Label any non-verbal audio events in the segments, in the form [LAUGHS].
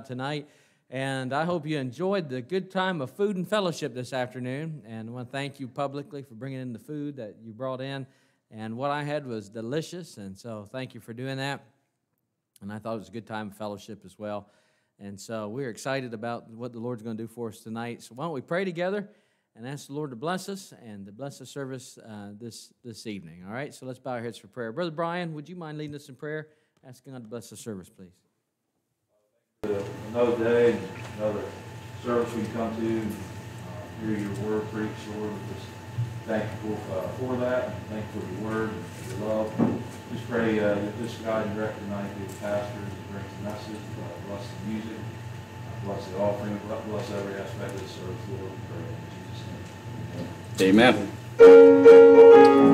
about tonight. And I hope you enjoyed the good time of food and fellowship this afternoon. And I want to thank you publicly for bringing in the food that you brought in. And what I had was delicious. And so thank you for doing that. And I thought it was a good time of fellowship as well. And so we're excited about what the Lord's going to do for us tonight. So why don't we pray together and ask the Lord to bless us and to bless the service uh, this, this evening. All right, so let's bow our heads for prayer. Brother Brian, would you mind leading us in prayer? Asking God to bless the service, please. Another day, another service we come to, and, uh, hear your word preached, Lord. Just thankful uh, for that, and thankful for your word and your love. Just pray uh, that this guide and direct tonight be the pastor that brings the message, uh, bless the music, uh, bless the offering, bless every aspect of the service, Lord. We pray in Jesus' name. Amen.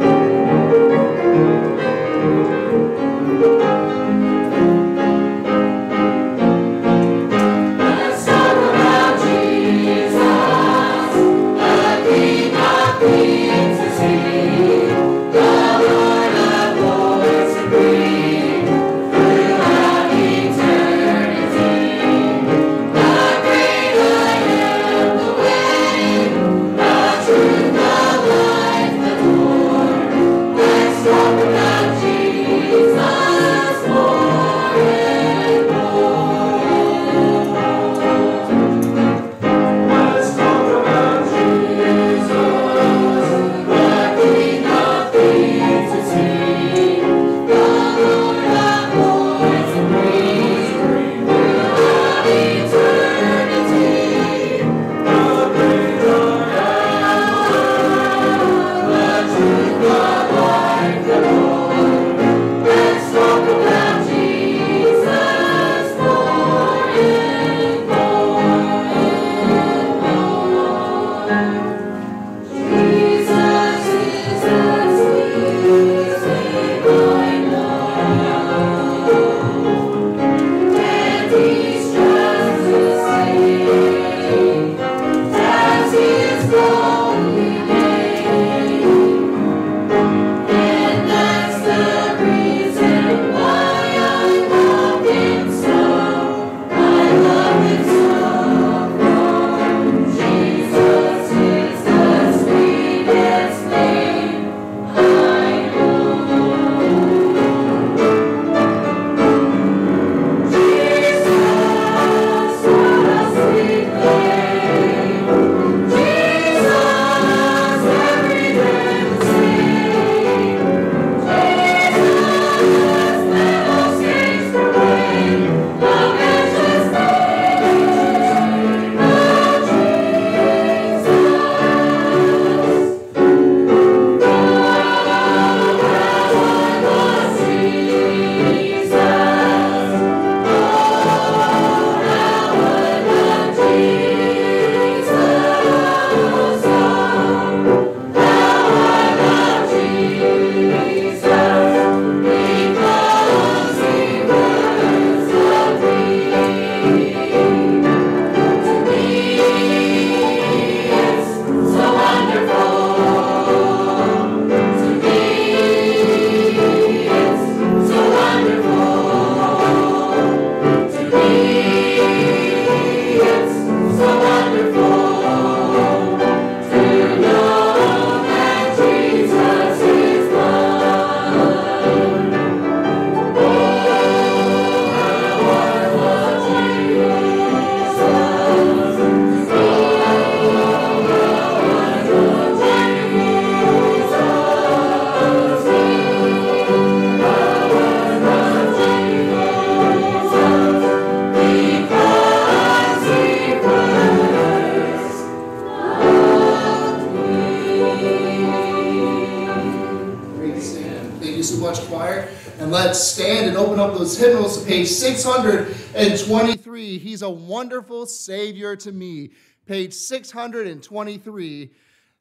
Page 623. He's a wonderful Savior to me. Page 623.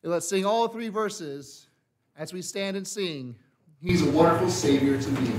Let's sing all three verses as we stand and sing. He's a wonderful Savior to me.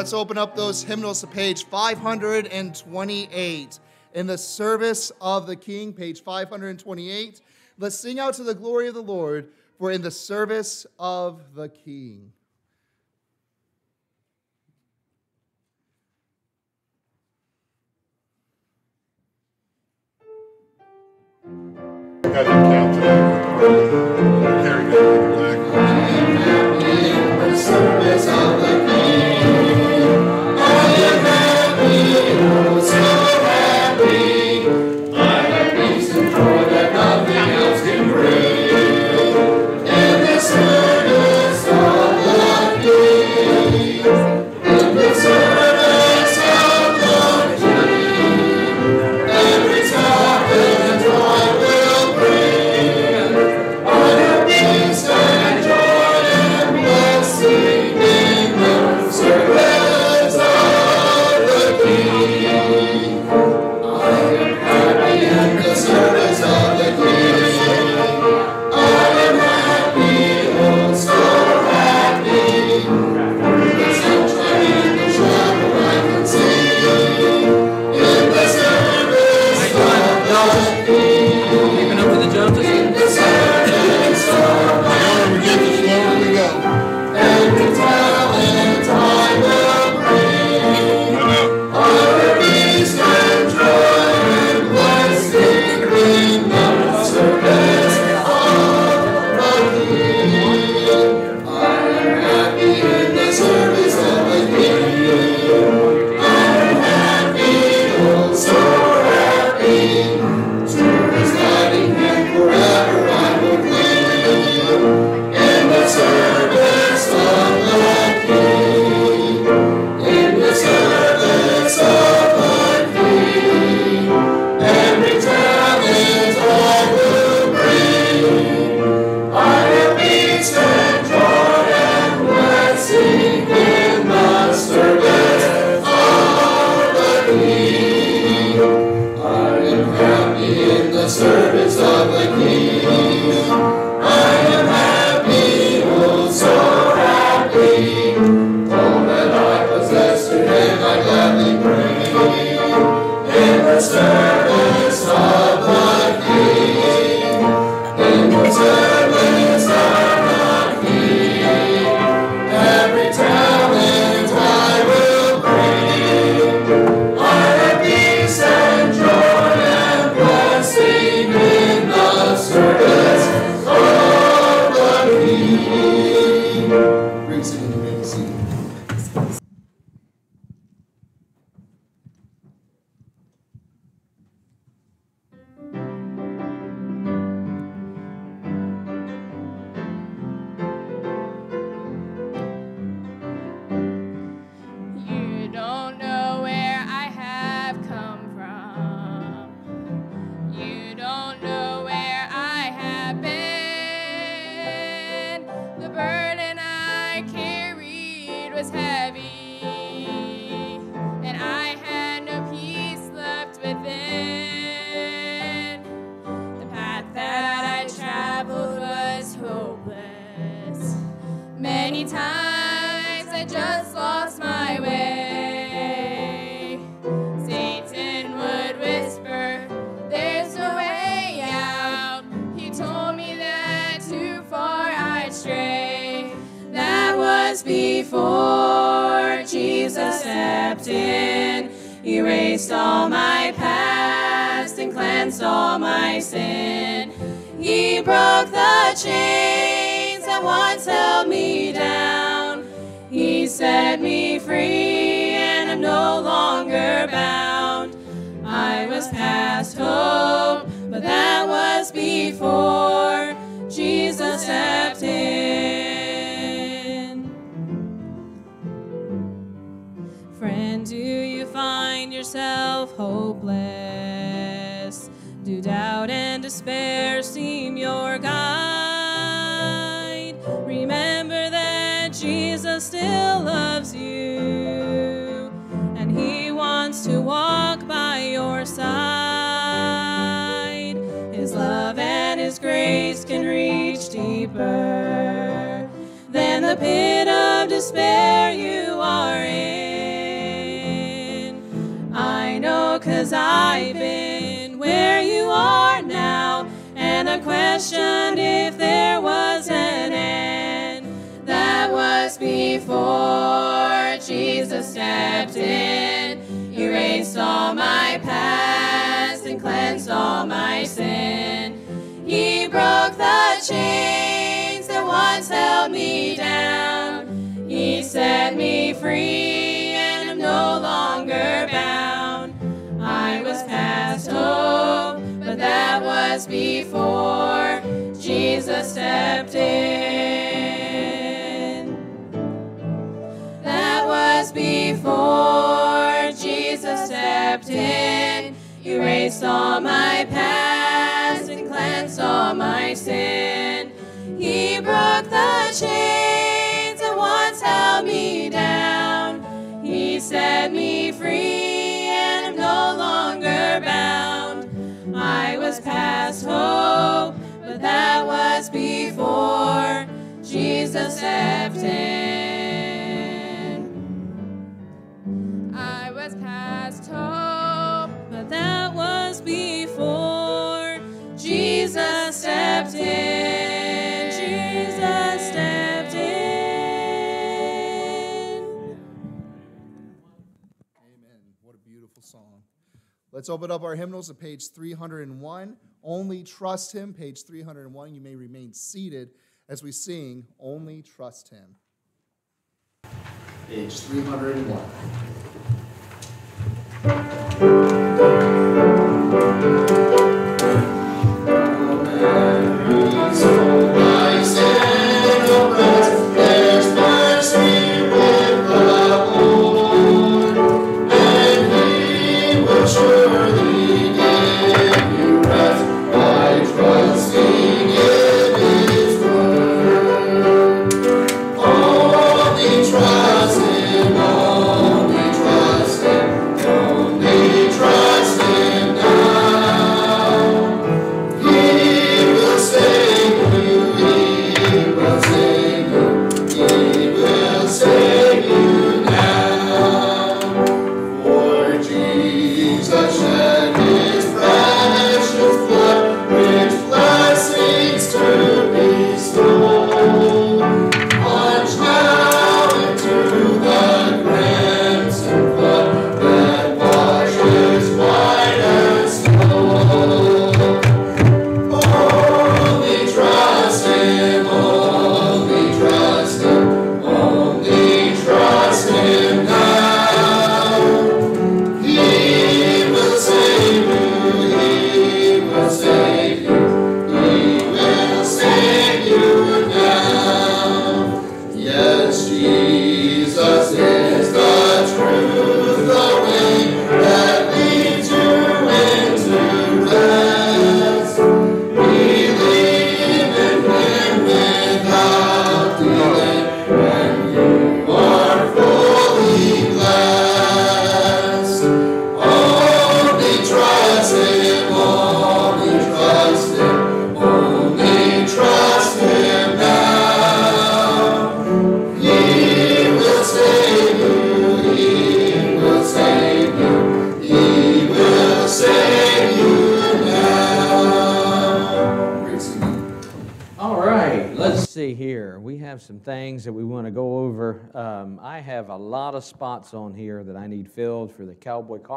Let's open up those hymnals to page 528. In the service of the King, page 528. Let's sing out to the glory of the Lord, for in the service of the King. Count today. Let's. Grace can reach deeper than the pit of despair you are in. I know cause I've been where you are now, and I questioned if there was an end. That was before Jesus stepped in, erased all my past and cleansed all my sin. Broke the chains that once held me down. He set me free, and I'm no longer bound. I was past hope, but that was before Jesus stepped in. That was before Jesus stepped in. Erased all my past all my sin. He broke the chains that once held me down. He set me free, and I'm no longer bound. I was past hope, but that was before Jesus stepped in. I was past hope, but that was Jesus stepped in. Amen. What a beautiful song. Let's open up our hymnals to page 301. Only Trust Him, page 301. You may remain seated as we sing Only Trust Him. Page 301. Only trust him, only trust him,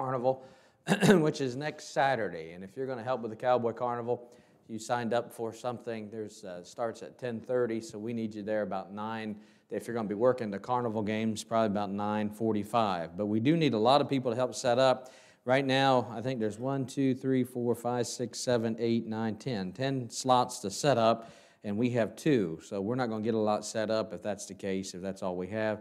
Carnival, [CLEARS THROAT] which is next Saturday. And if you're going to help with the Cowboy Carnival, you signed up for something. There's uh, starts at 10:30, so we need you there about nine. If you're going to be working the carnival games, probably about 9:45. But we do need a lot of people to help set up. Right now, I think there's one, two, three, four, five, six, seven, eight, nine, ten. Ten slots to set up, and we have two. So we're not going to get a lot set up if that's the case, if that's all we have.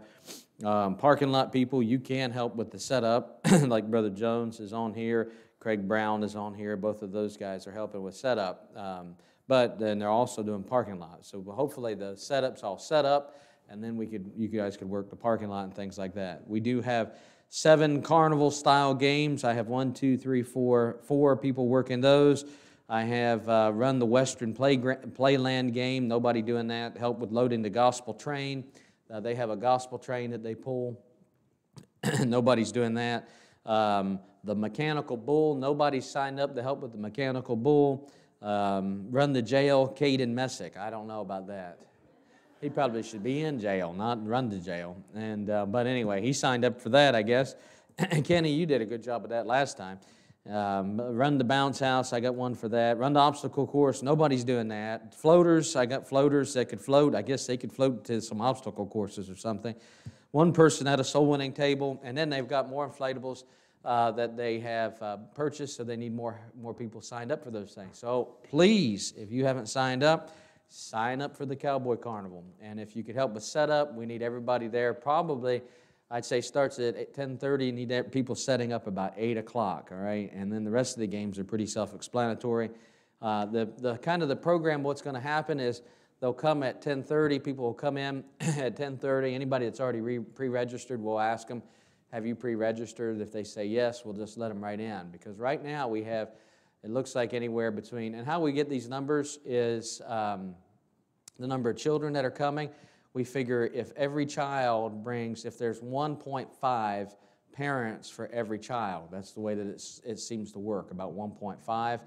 Um, parking lot people, you can help with the setup, [CLEARS THROAT] like Brother Jones is on here. Craig Brown is on here. Both of those guys are helping with setup. Um, but then they're also doing parking lots. So hopefully the setup's all set up, and then we could, you guys could work the parking lot and things like that. We do have seven carnival style games. I have one, two, three, four, four people working those. I have uh, run the Western Play, Playland game. Nobody doing that. Help with loading the gospel train. Uh, they have a gospel train that they pull. [CLEARS THROAT] Nobody's doing that. Um, the mechanical bull. Nobody's signed up to help with the mechanical bull. Um, run the jail. Caden Messick. I don't know about that. He probably should be in jail, not run the jail. And uh, but anyway, he signed up for that, I guess. [CLEARS THROAT] Kenny, you did a good job of that last time. Um, run the bounce house, I got one for that. Run the obstacle course, nobody's doing that. Floaters, I got floaters that could float. I guess they could float to some obstacle courses or something. One person at a soul winning table, and then they've got more inflatables uh, that they have uh, purchased, so they need more, more people signed up for those things. So please, if you haven't signed up, sign up for the Cowboy Carnival. And if you could help with setup, we need everybody there. Probably, I'd say starts at 10:30. You need people setting up about 8 o'clock. All right, and then the rest of the games are pretty self-explanatory. Uh, the the kind of the program. What's going to happen is they'll come at 10:30. People will come in [CLEARS THROAT] at 10:30. Anybody that's already re- pre-registered, we'll ask them, "Have you pre-registered?" If they say yes, we'll just let them right in. Because right now we have, it looks like anywhere between. And how we get these numbers is. Um, the number of children that are coming, we figure if every child brings, if there's 1.5 parents for every child, that's the way that it seems to work, about 1.5.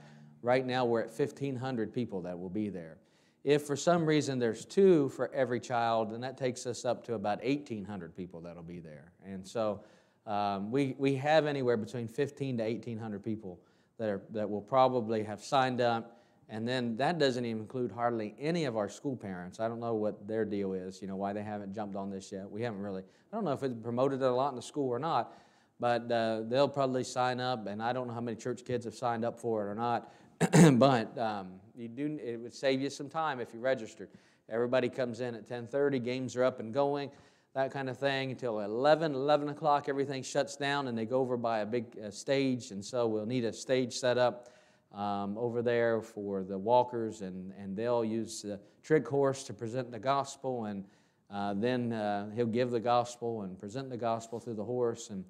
Right now, we're at 1,500 people that will be there. If for some reason there's two for every child, then that takes us up to about 1,800 people that'll be there. And so um, we, we have anywhere between 15 to 1,800 people that, are, that will probably have signed up and then that doesn't even include hardly any of our school parents. I don't know what their deal is, you know, why they haven't jumped on this yet. We haven't really, I don't know if it's promoted it a lot in the school or not, but uh, they'll probably sign up, and I don't know how many church kids have signed up for it or not. [CLEARS THROAT] but um, you do, it would save you some time if you registered. Everybody comes in at 10:30, games are up and going, that kind of thing until 11, 11 o'clock. Everything shuts down, and they go over by a big uh, stage, and so we'll need a stage set up um, over there for the walkers, and, and they'll use the trick horse to present the gospel, and uh, then uh, he'll give the gospel and present the gospel through the horse and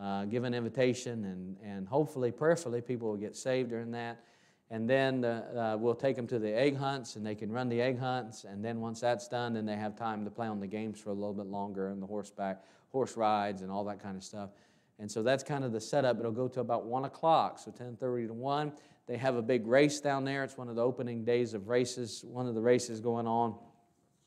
uh, give an invitation, and, and hopefully, prayerfully, people will get saved during that. And then uh, uh, we'll take them to the egg hunts, and they can run the egg hunts. And then once that's done, then they have time to play on the games for a little bit longer and the horseback, horse rides, and all that kind of stuff. And so that's kind of the setup. It'll go to about 1 o'clock, so 10.30 to 1. They have a big race down there. It's one of the opening days of races, one of the races going on.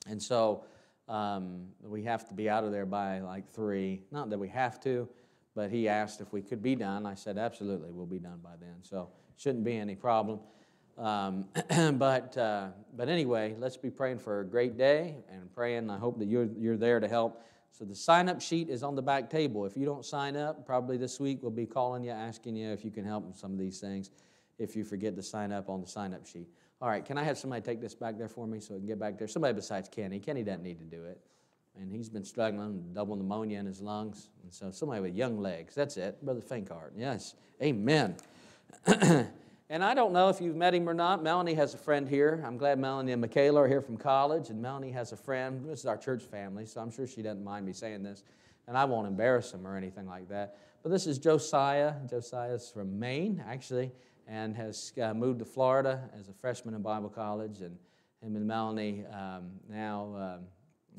And so um, we have to be out of there by like 3. Not that we have to, but he asked if we could be done. I said, absolutely, we'll be done by then. So shouldn't be any problem. Um, [CLEARS THROAT] but, uh, but anyway, let's be praying for a great day and praying. I hope that you're, you're there to help. So the sign up sheet is on the back table. If you don't sign up, probably this week we'll be calling you, asking you if you can help with some of these things if you forget to sign up on the sign up sheet. All right, can I have somebody take this back there for me so I can get back there? Somebody besides Kenny. Kenny doesn't need to do it. And he's been struggling double pneumonia in his lungs. And so somebody with young legs. That's it. Brother Finkart. Yes. Amen. [CLEARS THROAT] and I don't know if you've met him or not. Melanie has a friend here. I'm glad Melanie and Michaela are here from college. And Melanie has a friend. This is our church family, so I'm sure she doesn't mind me saying this. And I won't embarrass him or anything like that. But this is Josiah. Josiah's from Maine, actually, and has uh, moved to Florida as a freshman in Bible college. And him and Melanie um, now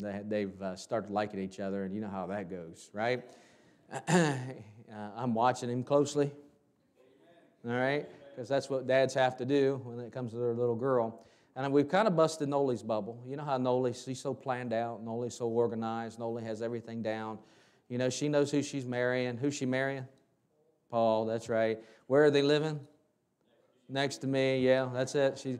um, they, have uh, started liking each other, and you know how that goes, right? [CLEARS THROAT] uh, I'm watching him closely. All right? Because that's what dads have to do when it comes to their little girl. And we've kind of busted Noli's bubble. You know how Noli, she's so planned out, Noli's so organized, Noli has everything down. You know, she knows who she's marrying. Who's she marrying? Paul, that's right. Where are they living? Next to me, yeah, that's it. [CLEARS THROAT] She's,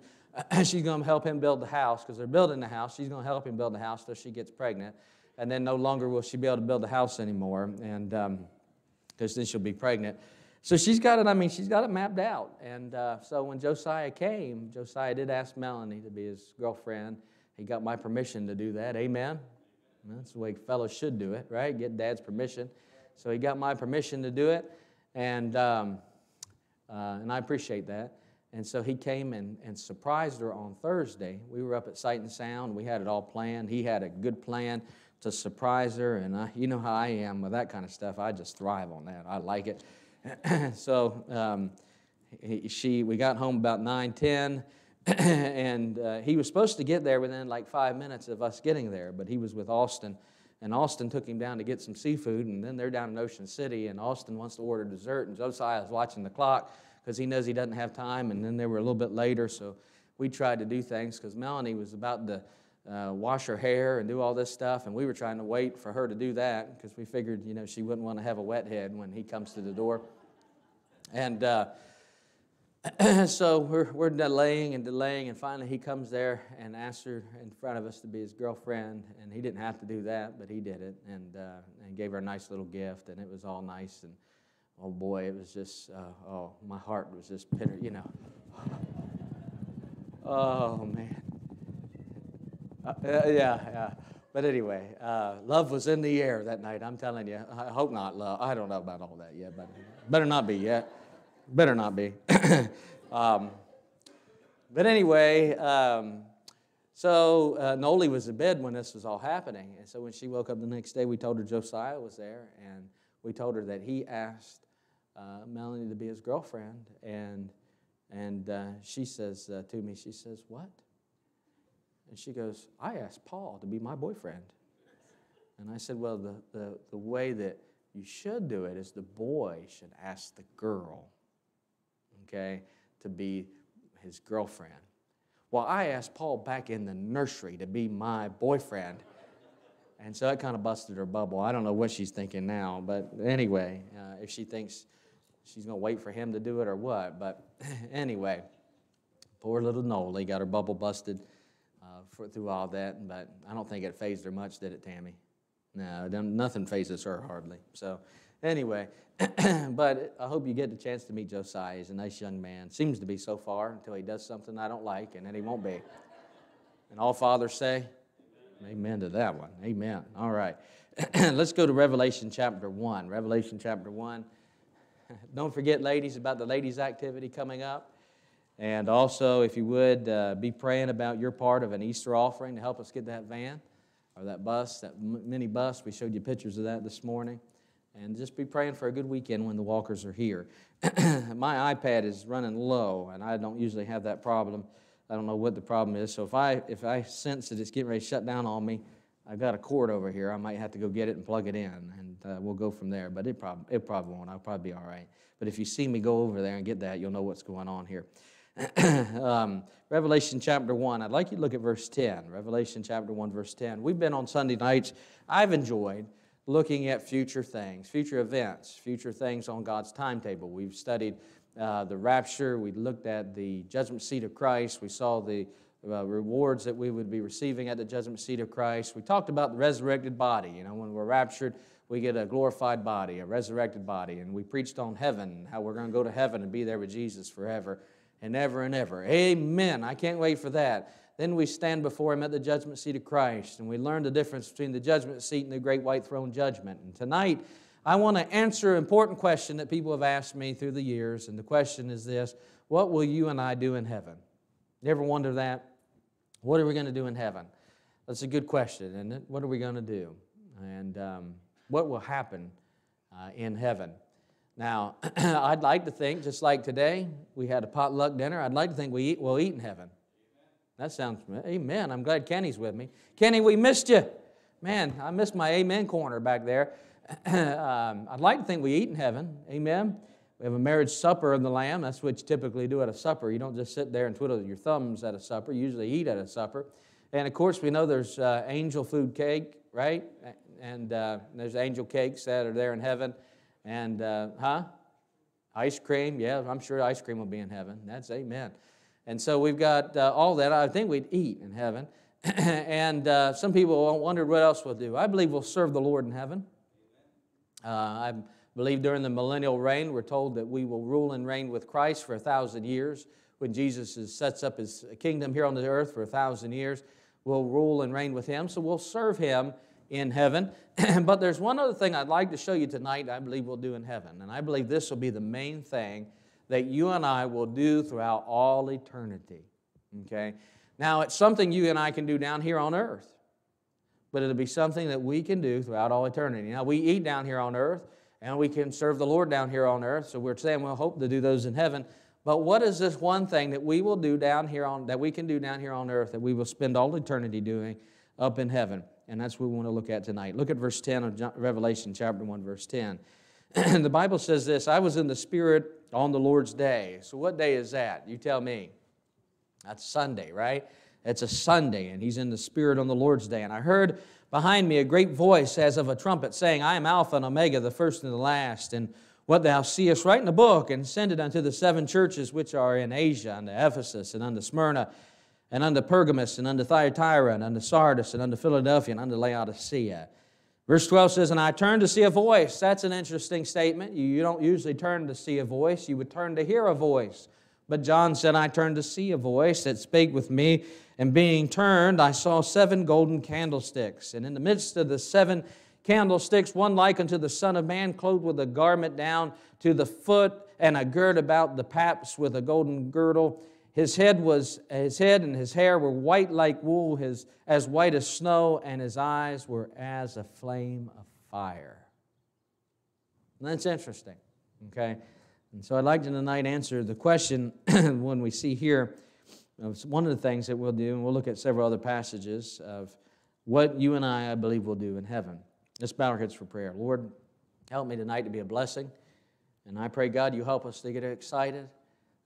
she's going to help him build the house because they're building the house. She's going to help him build the house till she gets pregnant. And then no longer will she be able to build the house anymore. And because um, then she'll be pregnant. So she's got it, I mean, she's got it mapped out. And uh, so when Josiah came, Josiah did ask Melanie to be his girlfriend. He got my permission to do that. Amen. That's the way fellows should do it, right? Get dad's permission. So he got my permission to do it. And, um, uh, and I appreciate that. And so he came and, and surprised her on Thursday. We were up at Sight and Sound. We had it all planned. He had a good plan to surprise her. And I, you know how I am with that kind of stuff. I just thrive on that. I like it. [CLEARS THROAT] so um, he, she, we got home about 9, 10. [CLEARS THROAT] and uh, he was supposed to get there within like five minutes of us getting there, but he was with Austin. And Austin took him down to get some seafood, and then they're down in Ocean City, and Austin wants to order dessert, and Josiah is watching the clock because he knows he doesn't have time, and then they were a little bit later, so we tried to do things because Melanie was about to uh, wash her hair and do all this stuff, and we were trying to wait for her to do that because we figured, you know, she wouldn't want to have a wet head when he comes to the door. And uh, [CLEARS THROAT] so we're, we're delaying and delaying, and finally he comes there and asks her in front of us to be his girlfriend. And he didn't have to do that, but he did it and, uh, and gave her a nice little gift, and it was all nice. And oh boy, it was just, uh, oh, my heart was just pitter, you know. [SIGHS] Oh man. Uh, yeah, yeah. But anyway, uh, love was in the air that night. I'm telling you. I hope not love. I don't know about all that yet, but better not be yet. Better not be. [COUGHS] um, but anyway, um, so uh, Noli was in bed when this was all happening. And so when she woke up the next day, we told her Josiah was there. And we told her that he asked uh, Melanie to be his girlfriend. And, and uh, she says uh, to me, she says, What? And she goes, I asked Paul to be my boyfriend. And I said, Well, the, the, the way that you should do it is the boy should ask the girl, okay, to be his girlfriend. Well, I asked Paul back in the nursery to be my boyfriend. And so that kind of busted her bubble. I don't know what she's thinking now, but anyway, uh, if she thinks she's going to wait for him to do it or what. But [LAUGHS] anyway, poor little Noli got her bubble busted uh, for, through all that, but I don't think it fazed her much, did it, Tammy? No, nothing fazes her hardly. So, anyway, [CLEARS THROAT] but I hope you get the chance to meet Josiah. He's a nice young man. Seems to be so far until he does something I don't like, and then he won't be. And all fathers say, Amen to that one. Amen. All right. [CLEARS THROAT] Let's go to Revelation chapter 1. Revelation chapter 1. [LAUGHS] Don't forget, ladies, about the ladies' activity coming up. And also, if you would, uh, be praying about your part of an Easter offering to help us get that van or that bus, that mini bus. We showed you pictures of that this morning. And just be praying for a good weekend when the walkers are here. [CLEARS THROAT] My iPad is running low, and I don't usually have that problem. I don't know what the problem is. So if I, if I sense that it's getting ready to shut down on me, I've got a cord over here. I might have to go get it and plug it in, and uh, we'll go from there. But it, prob- it probably won't. I'll probably be all right. But if you see me go over there and get that, you'll know what's going on here. [CLEARS THROAT] um, Revelation chapter 1. I'd like you to look at verse 10. Revelation chapter 1, verse 10. We've been on Sunday nights. I've enjoyed looking at future things, future events, future things on God's timetable. We've studied uh, the rapture, we looked at the judgment seat of Christ, we saw the uh, rewards that we would be receiving at the judgment seat of Christ. We talked about the resurrected body. You know, when we're raptured, we get a glorified body, a resurrected body. And we preached on heaven, how we're going to go to heaven and be there with Jesus forever and ever and ever. Amen. I can't wait for that. Then we stand before Him at the judgment seat of Christ, and we learn the difference between the judgment seat and the great white throne judgment. And tonight, I want to answer an important question that people have asked me through the years, and the question is this What will you and I do in heaven? You ever wonder that? What are we going to do in heaven? That's a good question, isn't it? What are we going to do? And um, what will happen uh, in heaven? Now, [CLEARS THROAT] I'd like to think, just like today, we had a potluck dinner, I'd like to think we eat, we'll eat in heaven. That sounds, amen. I'm glad Kenny's with me. Kenny, we missed you. Man, I missed my amen corner back there. [CLEARS THROAT] um, I'd like to think we eat in heaven, amen. We have a marriage supper of the Lamb. That's what you typically do at a supper. You don't just sit there and twiddle your thumbs at a supper. You usually eat at a supper. And of course, we know there's uh, angel food cake, right? And uh, there's angel cakes that are there in heaven. And, uh, huh? Ice cream, yeah, I'm sure ice cream will be in heaven. That's amen. And so we've got uh, all that. I think we'd eat in heaven. [CLEARS THROAT] and uh, some people wondered what else we'll do. I believe we'll serve the Lord in heaven. Uh, I believe during the millennial reign, we're told that we will rule and reign with Christ for a thousand years. When Jesus is, sets up his kingdom here on the earth for a thousand years, we'll rule and reign with him. So we'll serve him in heaven. [CLEARS THROAT] but there's one other thing I'd like to show you tonight, I believe we'll do in heaven. And I believe this will be the main thing that you and I will do throughout all eternity. Okay? Now, it's something you and I can do down here on earth, but it'll be something that we can do throughout all eternity. Now, we eat down here on earth, and we can serve the Lord down here on earth, so we're saying we'll hope to do those in heaven. But what is this one thing that we will do down here on that we can do down here on earth that we will spend all eternity doing up in heaven? And that's what we want to look at tonight. Look at verse 10 of Revelation chapter 1, verse 10. [CLEARS THROAT] the Bible says this I was in the Spirit on the Lord's day. So, what day is that? You tell me. That's Sunday, right? It's a Sunday, and he's in the Spirit on the Lord's day. And I heard behind me a great voice as of a trumpet saying, I am Alpha and Omega, the first and the last. And what thou seest, write in the book and send it unto the seven churches which are in Asia, unto Ephesus, and unto Smyrna, and unto Pergamos, and unto Thyatira, and unto Sardis, and unto Philadelphia, and unto Laodicea. Verse 12 says, And I turned to see a voice. That's an interesting statement. You don't usually turn to see a voice, you would turn to hear a voice. But John said, I turned to see a voice that spake with me, and being turned, I saw seven golden candlesticks. And in the midst of the seven candlesticks, one like unto the Son of Man, clothed with a garment down to the foot, and a gird about the paps with a golden girdle. His head was his head and his hair were white like wool, his as white as snow, and his eyes were as a flame of fire. And that's interesting. Okay? And so I'd like to tonight answer the question [CLEARS THROAT] when we see here. One of the things that we'll do, and we'll look at several other passages of what you and I, I believe, will do in heaven. Let's bow our heads for prayer. Lord, help me tonight to be a blessing. And I pray, God, you help us to get excited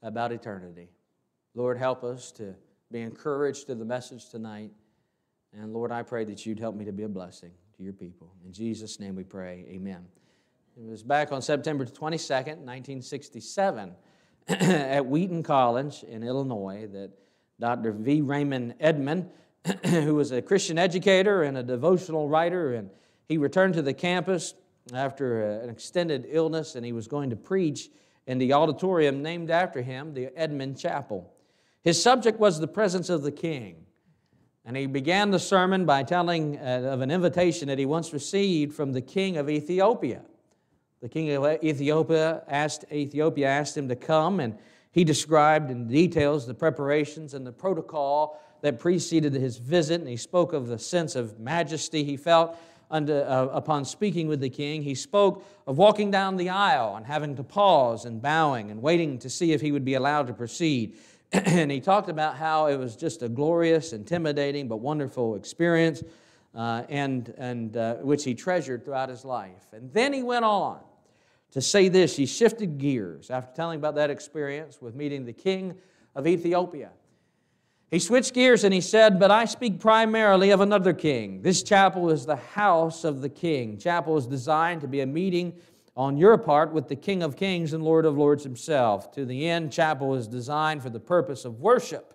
about eternity. Lord, help us to be encouraged to the message tonight. And Lord, I pray that you'd help me to be a blessing to your people. In Jesus' name we pray, amen. It was back on September 22nd, 1967, [CLEARS THROAT] at Wheaton College in Illinois that Dr. V. Raymond Edman, [CLEARS THROAT] who was a Christian educator and a devotional writer, and he returned to the campus after uh, an extended illness, and he was going to preach in the auditorium named after him, the Edman Chapel. His subject was the presence of the king. And he began the sermon by telling uh, of an invitation that he once received from the king of Ethiopia. The king of Ethiopia asked, Ethiopia asked him to come, and he described in details the preparations and the protocol that preceded his visit. And he spoke of the sense of majesty he felt under, uh, upon speaking with the king. He spoke of walking down the aisle and having to pause and bowing and waiting to see if he would be allowed to proceed. [CLEARS THROAT] and he talked about how it was just a glorious, intimidating, but wonderful experience, uh, and, and uh, which he treasured throughout his life. And then he went on to say this. He shifted gears after telling about that experience with meeting the king of Ethiopia. He switched gears and he said, But I speak primarily of another king. This chapel is the house of the king. Chapel is designed to be a meeting on your part with the King of Kings and Lord of Lords himself. To the end, chapel is designed for the purpose of worship.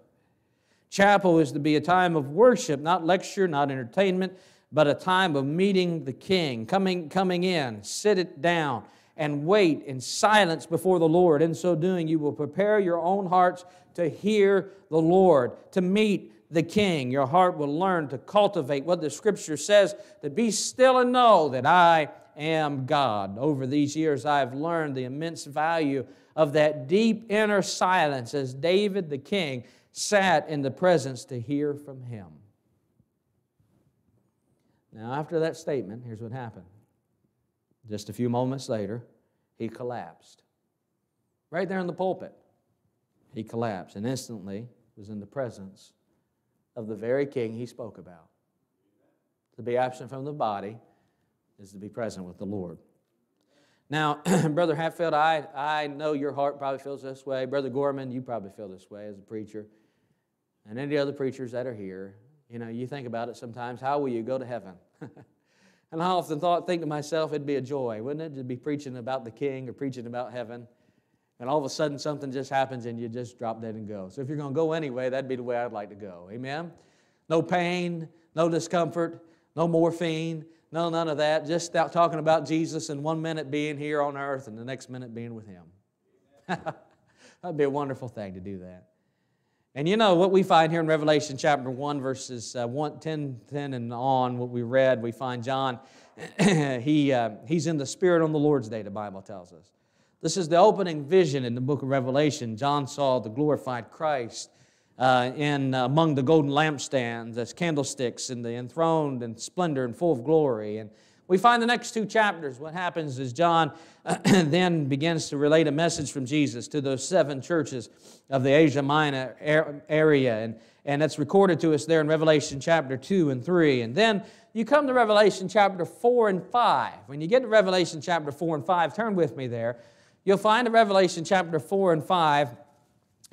Chapel is to be a time of worship, not lecture, not entertainment, but a time of meeting the King, coming, coming in, sit it down, and wait in silence before the Lord. In so doing, you will prepare your own hearts to hear the Lord, to meet the King. Your heart will learn to cultivate what the Scripture says to be still and know that I am God. Over these years, I've learned the immense value of that deep inner silence as David the king sat in the presence to hear from him. Now, after that statement, here's what happened. Just a few moments later, he collapsed. Right there in the pulpit, he collapsed and instantly was in the presence of the very king he spoke about. To be absent from the body is to be present with the Lord. Now, [CLEARS THROAT] Brother Hatfield, I, I know your heart probably feels this way. Brother Gorman, you probably feel this way as a preacher. And any other preachers that are here, you know, you think about it sometimes how will you go to heaven? [LAUGHS] and I often thought, think to myself, it'd be a joy, wouldn't it, to be preaching about the king or preaching about heaven? And all of a sudden, something just happens and you just drop dead and go. So if you're going to go anyway, that'd be the way I'd like to go. Amen? No pain, no discomfort, no morphine, no, none of that. Just talking about Jesus and one minute being here on earth and the next minute being with Him. [LAUGHS] That'd be a wonderful thing to do that. And you know what we find here in Revelation chapter 1, verses uh, 1, 10, 10 and on, what we read, we find John, [CLEARS THROAT] he, uh, he's in the Spirit on the Lord's day, the Bible tells us. This is the opening vision in the book of Revelation. John saw the glorified Christ uh, in, uh, among the golden lampstands as candlesticks and the enthroned and splendor and full of glory. And we find the next two chapters. What happens is John [CLEARS THROAT] then begins to relate a message from Jesus to those seven churches of the Asia Minor area. And, and that's recorded to us there in Revelation chapter 2 and 3. And then you come to Revelation chapter 4 and 5. When you get to Revelation chapter 4 and 5, turn with me there. You'll find in Revelation chapter 4 and 5,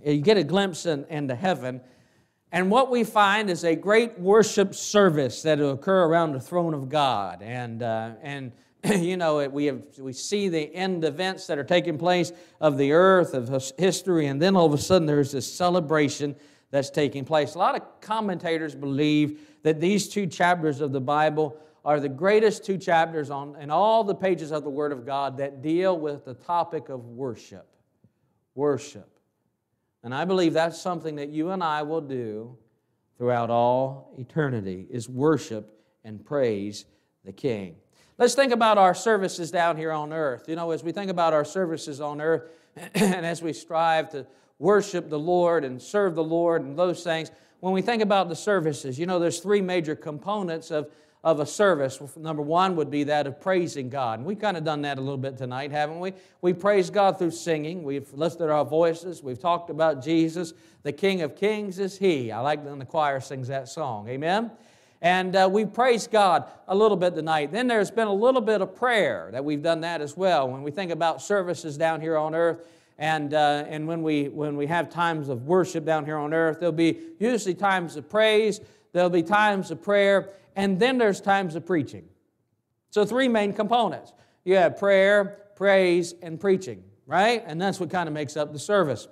you get a glimpse in, into heaven. And what we find is a great worship service that will occur around the throne of God. And, uh, and [CLEARS THROAT] you know, we, have, we see the end events that are taking place of the earth, of history, and then all of a sudden there's this celebration that's taking place. A lot of commentators believe that these two chapters of the Bible are the greatest two chapters on, in all the pages of the Word of God that deal with the topic of worship. Worship. And I believe that's something that you and I will do throughout all eternity is worship and praise the King. Let's think about our services down here on earth. You know, as we think about our services on earth [CLEARS THROAT] and as we strive to worship the Lord and serve the Lord and those things, when we think about the services, you know, there's three major components of of a service. Number one would be that of praising God. And we've kind of done that a little bit tonight, haven't we? We praise God through singing. We've lifted our voices. We've talked about Jesus. The King of Kings is He. I like when the choir sings that song. Amen? And uh, we praise God a little bit tonight. Then there's been a little bit of prayer that we've done that as well. When we think about services down here on earth, and, uh, and when, we, when we have times of worship down here on earth, there'll be usually times of praise, there'll be times of prayer, and then there's times of preaching. So, three main components you have prayer, praise, and preaching, right? And that's what kind of makes up the service.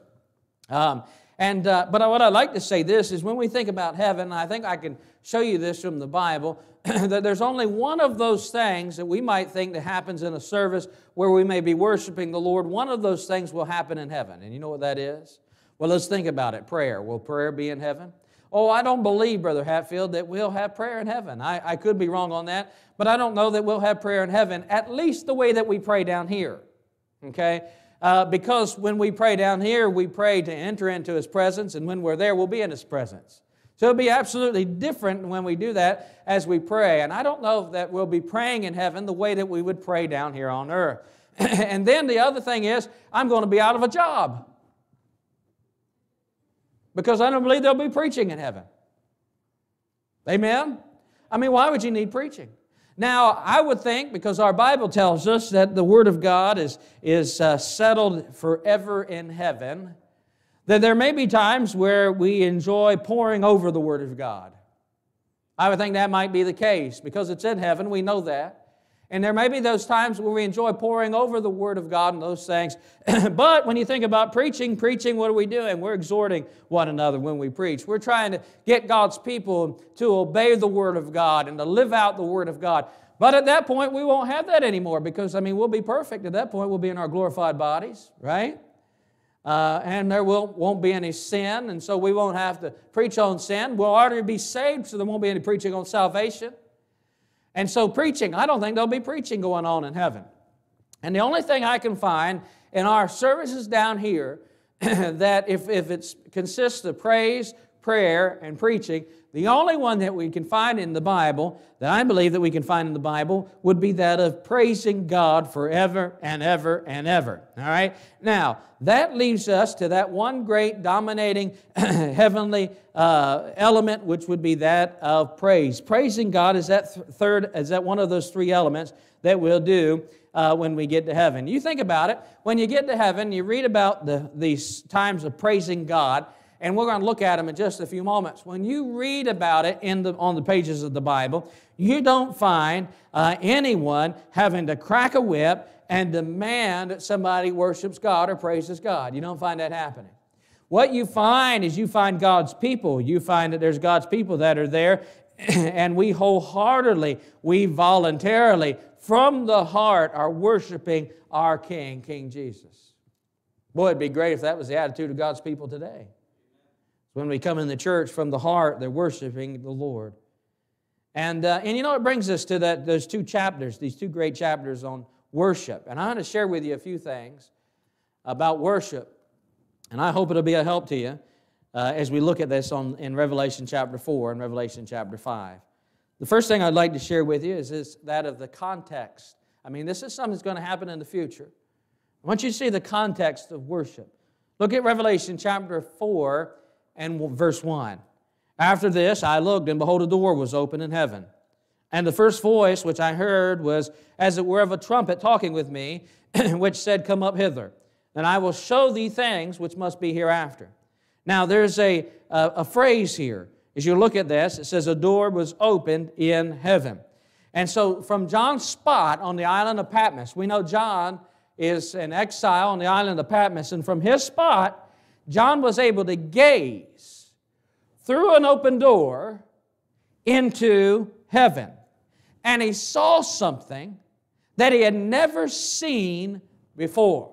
Um, and, uh, but what I'd like to say this is when we think about heaven, I think I can show you this from the Bible, [CLEARS THROAT] that there's only one of those things that we might think that happens in a service where we may be worshiping the Lord. One of those things will happen in heaven. And you know what that is? Well, let's think about it prayer. Will prayer be in heaven? Oh, I don't believe, Brother Hatfield, that we'll have prayer in heaven. I, I could be wrong on that, but I don't know that we'll have prayer in heaven, at least the way that we pray down here. Okay? Uh, because when we pray down here, we pray to enter into His presence, and when we're there, we'll be in His presence. So it'll be absolutely different when we do that as we pray. And I don't know that we'll be praying in heaven the way that we would pray down here on earth. [CLEARS THROAT] and then the other thing is, I'm going to be out of a job because I don't believe there'll be preaching in heaven. Amen? I mean, why would you need preaching? Now, I would think, because our Bible tells us that the Word of God is, is uh, settled forever in heaven, that there may be times where we enjoy poring over the Word of God. I would think that might be the case because it's in heaven, we know that. And there may be those times where we enjoy poring over the Word of God and those things. [CLEARS THROAT] but when you think about preaching, preaching, what are we doing? We're exhorting one another when we preach. We're trying to get God's people to obey the Word of God and to live out the Word of God. But at that point, we won't have that anymore because, I mean, we'll be perfect. At that point, we'll be in our glorified bodies, right? Uh, and there will, won't be any sin, and so we won't have to preach on sin. We'll already be saved, so there won't be any preaching on salvation. And so, preaching, I don't think there'll be preaching going on in heaven. And the only thing I can find in our services down here [CLEARS THROAT] that if, if it consists of praise, prayer, and preaching, the only one that we can find in the Bible, that I believe that we can find in the Bible, would be that of praising God forever and ever and ever. All right? Now, that leaves us to that one great dominating [CLEARS THROAT] heavenly uh, element, which would be that of praise. Praising God is that th- third, is that one of those three elements that we'll do uh, when we get to heaven. You think about it. When you get to heaven, you read about the, these times of praising God and we're going to look at them in just a few moments. When you read about it in the, on the pages of the Bible, you don't find uh, anyone having to crack a whip and demand that somebody worships God or praises God. You don't find that happening. What you find is you find God's people. You find that there's God's people that are there, [CLEARS THROAT] and we wholeheartedly, we voluntarily, from the heart, are worshiping our King, King Jesus. Boy, it'd be great if that was the attitude of God's people today. When we come in the church from the heart, they're worshiping the Lord. And, uh, and you know, it brings us to that, those two chapters, these two great chapters on worship. And I want to share with you a few things about worship. And I hope it'll be a help to you uh, as we look at this on, in Revelation chapter 4 and Revelation chapter 5. The first thing I'd like to share with you is this, that of the context. I mean, this is something that's going to happen in the future. I want you to see the context of worship. Look at Revelation chapter 4 and verse 1. After this, I looked, and behold, a door was open in heaven. And the first voice which I heard was as it were of a trumpet talking with me, [CLEARS THROAT] which said, Come up hither, and I will show thee things which must be hereafter. Now, there's a, a, a phrase here. As you look at this, it says, A door was opened in heaven. And so, from John's spot on the island of Patmos, we know John is in exile on the island of Patmos, and from his spot, John was able to gaze through an open door into heaven. And he saw something that he had never seen before.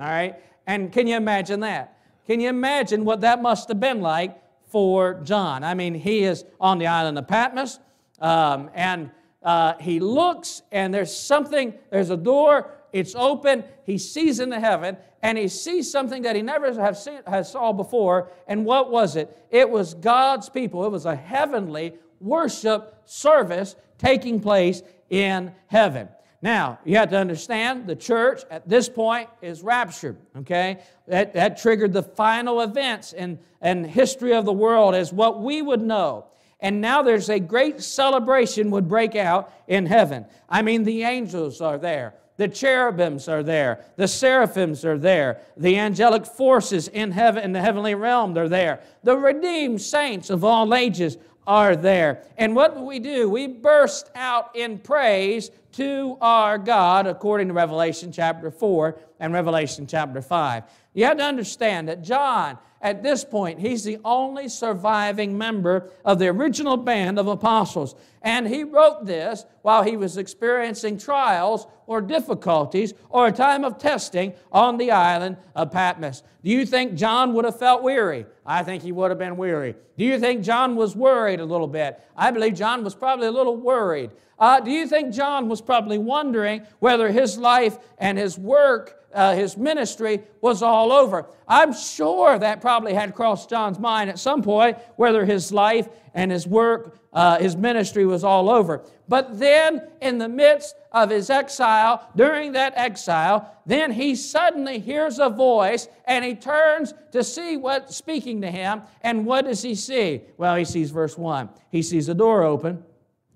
All right? And can you imagine that? Can you imagine what that must have been like for John? I mean, he is on the island of Patmos, um, and uh, he looks, and there's something, there's a door, it's open, he sees into heaven, and he sees something that he never have seen, has saw before. And what was it? It was God's people. It was a heavenly worship service taking place in heaven. Now, you have to understand the church at this point is raptured, okay? That, that triggered the final events in, in history of the world as what we would know. And now there's a great celebration would break out in heaven. I mean, the angels are there. The cherubims are there. The seraphims are there. The angelic forces in heaven, in the heavenly realm, they're there. The redeemed saints of all ages are there. And what do we do? We burst out in praise to our God, according to Revelation chapter 4 and Revelation chapter 5. You have to understand that John at this point, he's the only surviving member of the original band of apostles. And he wrote this while he was experiencing trials or difficulties or a time of testing on the island of Patmos. Do you think John would have felt weary? I think he would have been weary. Do you think John was worried a little bit? I believe John was probably a little worried. Uh, do you think John was probably wondering whether his life and his work uh, his ministry was all over. I'm sure that probably had crossed John's mind at some point whether his life and his work, uh, his ministry was all over. But then, in the midst of his exile, during that exile, then he suddenly hears a voice and he turns to see what's speaking to him. And what does he see? Well, he sees verse 1. He sees a door open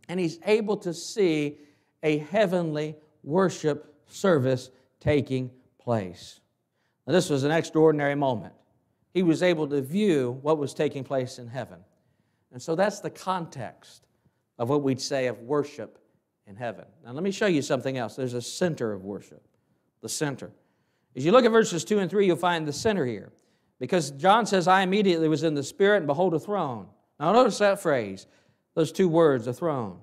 and he's able to see a heavenly worship service taking place. Now, this was an extraordinary moment. He was able to view what was taking place in heaven. And so that's the context of what we'd say of worship in heaven. Now, let me show you something else. There's a center of worship, the center. As you look at verses 2 and 3, you'll find the center here. Because John says, I immediately was in the Spirit, and behold, a throne. Now, notice that phrase, those two words, a throne,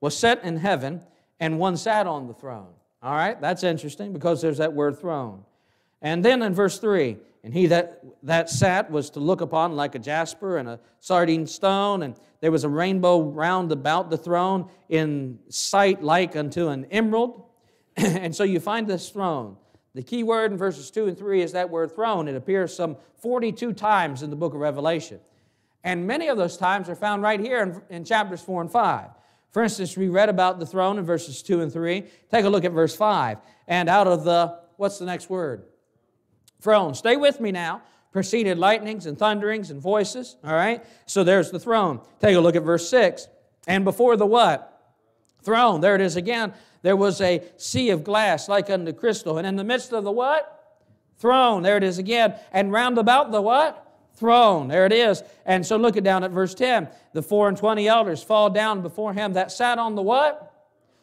was set in heaven, and one sat on the throne. All right, that's interesting because there's that word throne. And then in verse 3, and he that, that sat was to look upon like a jasper and a sardine stone, and there was a rainbow round about the throne in sight like unto an emerald. [CLEARS THROAT] and so you find this throne. The key word in verses 2 and 3 is that word throne. It appears some 42 times in the book of Revelation. And many of those times are found right here in, in chapters 4 and 5. For instance, we read about the throne in verses 2 and 3. Take a look at verse 5. And out of the, what's the next word? Throne. Stay with me now. Proceeded lightnings and thunderings and voices. All right? So there's the throne. Take a look at verse 6. And before the what? Throne. There it is again. There was a sea of glass like unto crystal. And in the midst of the what? Throne. There it is again. And round about the what? Throne. There it is. And so look it down at verse 10. The four and twenty elders fall down before him that sat on the what?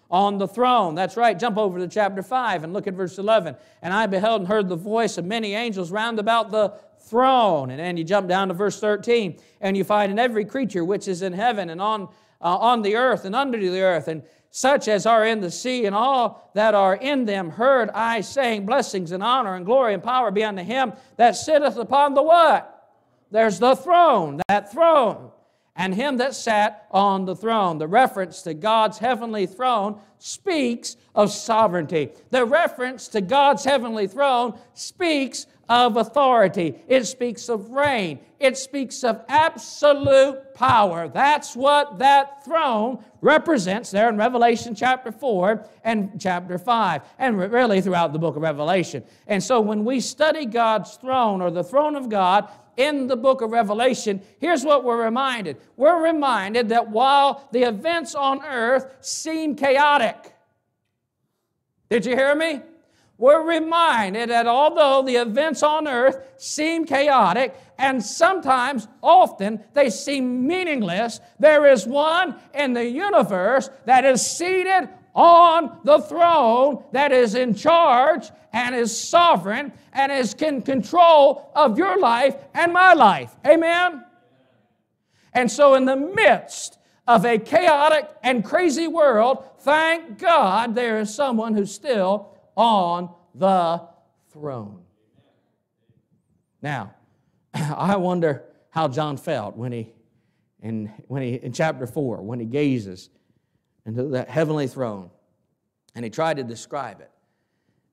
On the throne. That's right. Jump over to chapter 5 and look at verse 11. And I beheld and heard the voice of many angels round about the throne. And then you jump down to verse 13, and you find in every creature which is in heaven and on, uh, on the earth and under the earth, and such as are in the sea, and all that are in them, heard I saying, Blessings and honor and glory and power be unto him that sitteth upon the what? There's the throne, that throne, and him that sat on the throne. The reference to God's heavenly throne speaks of sovereignty. The reference to God's heavenly throne speaks of authority. It speaks of reign. It speaks of absolute power. That's what that throne represents there in Revelation chapter 4 and chapter 5, and really throughout the book of Revelation. And so when we study God's throne or the throne of God, in the book of Revelation, here's what we're reminded. We're reminded that while the events on earth seem chaotic, did you hear me? We're reminded that although the events on earth seem chaotic and sometimes, often, they seem meaningless, there is one in the universe that is seated on the throne that is in charge and is sovereign and is in control of your life and my life. Amen? And so, in the midst of a chaotic and crazy world, thank God there is someone who's still on the throne. Now, [CLEARS THROAT] I wonder how John felt when he, in, when he, in chapter 4, when he gazes into that heavenly throne. And he tried to describe it.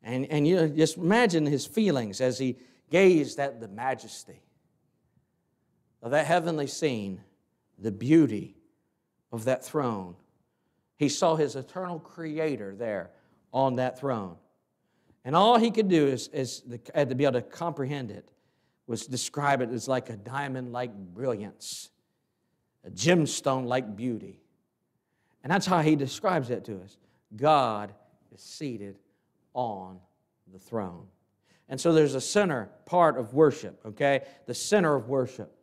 And, and you just imagine his feelings as he gazed at the majesty of that heavenly scene, the beauty of that throne. He saw his eternal creator there on that throne. And all he could do is, is the, to be able to comprehend it was describe it as like a diamond like brilliance, a gemstone like beauty. And that's how he describes it to us. God is seated on the throne. And so there's a center part of worship, okay? The center of worship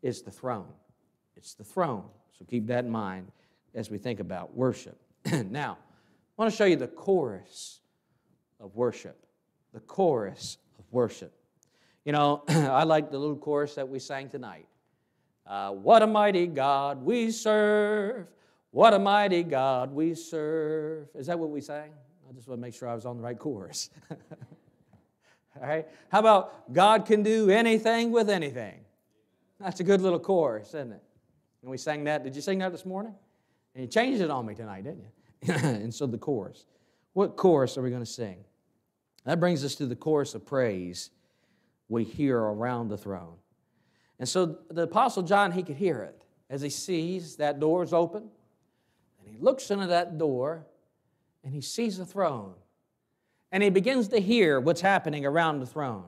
is the throne. It's the throne. So keep that in mind as we think about worship. [CLEARS THROAT] now, I want to show you the chorus of worship. The chorus of worship. You know, [CLEARS THROAT] I like the little chorus that we sang tonight. Uh, what a mighty God we serve. What a mighty God we serve. Is that what we sang? I just want to make sure I was on the right chorus. [LAUGHS] All right? How about God can do anything with anything? That's a good little chorus, isn't it? And we sang that. Did you sing that this morning? And you changed it on me tonight, didn't you? [LAUGHS] and so the chorus. What chorus are we going to sing? That brings us to the chorus of praise we hear around the throne. And so the Apostle John, he could hear it as he sees that door is open and he looks into that door and he sees a throne. And he begins to hear what's happening around the throne.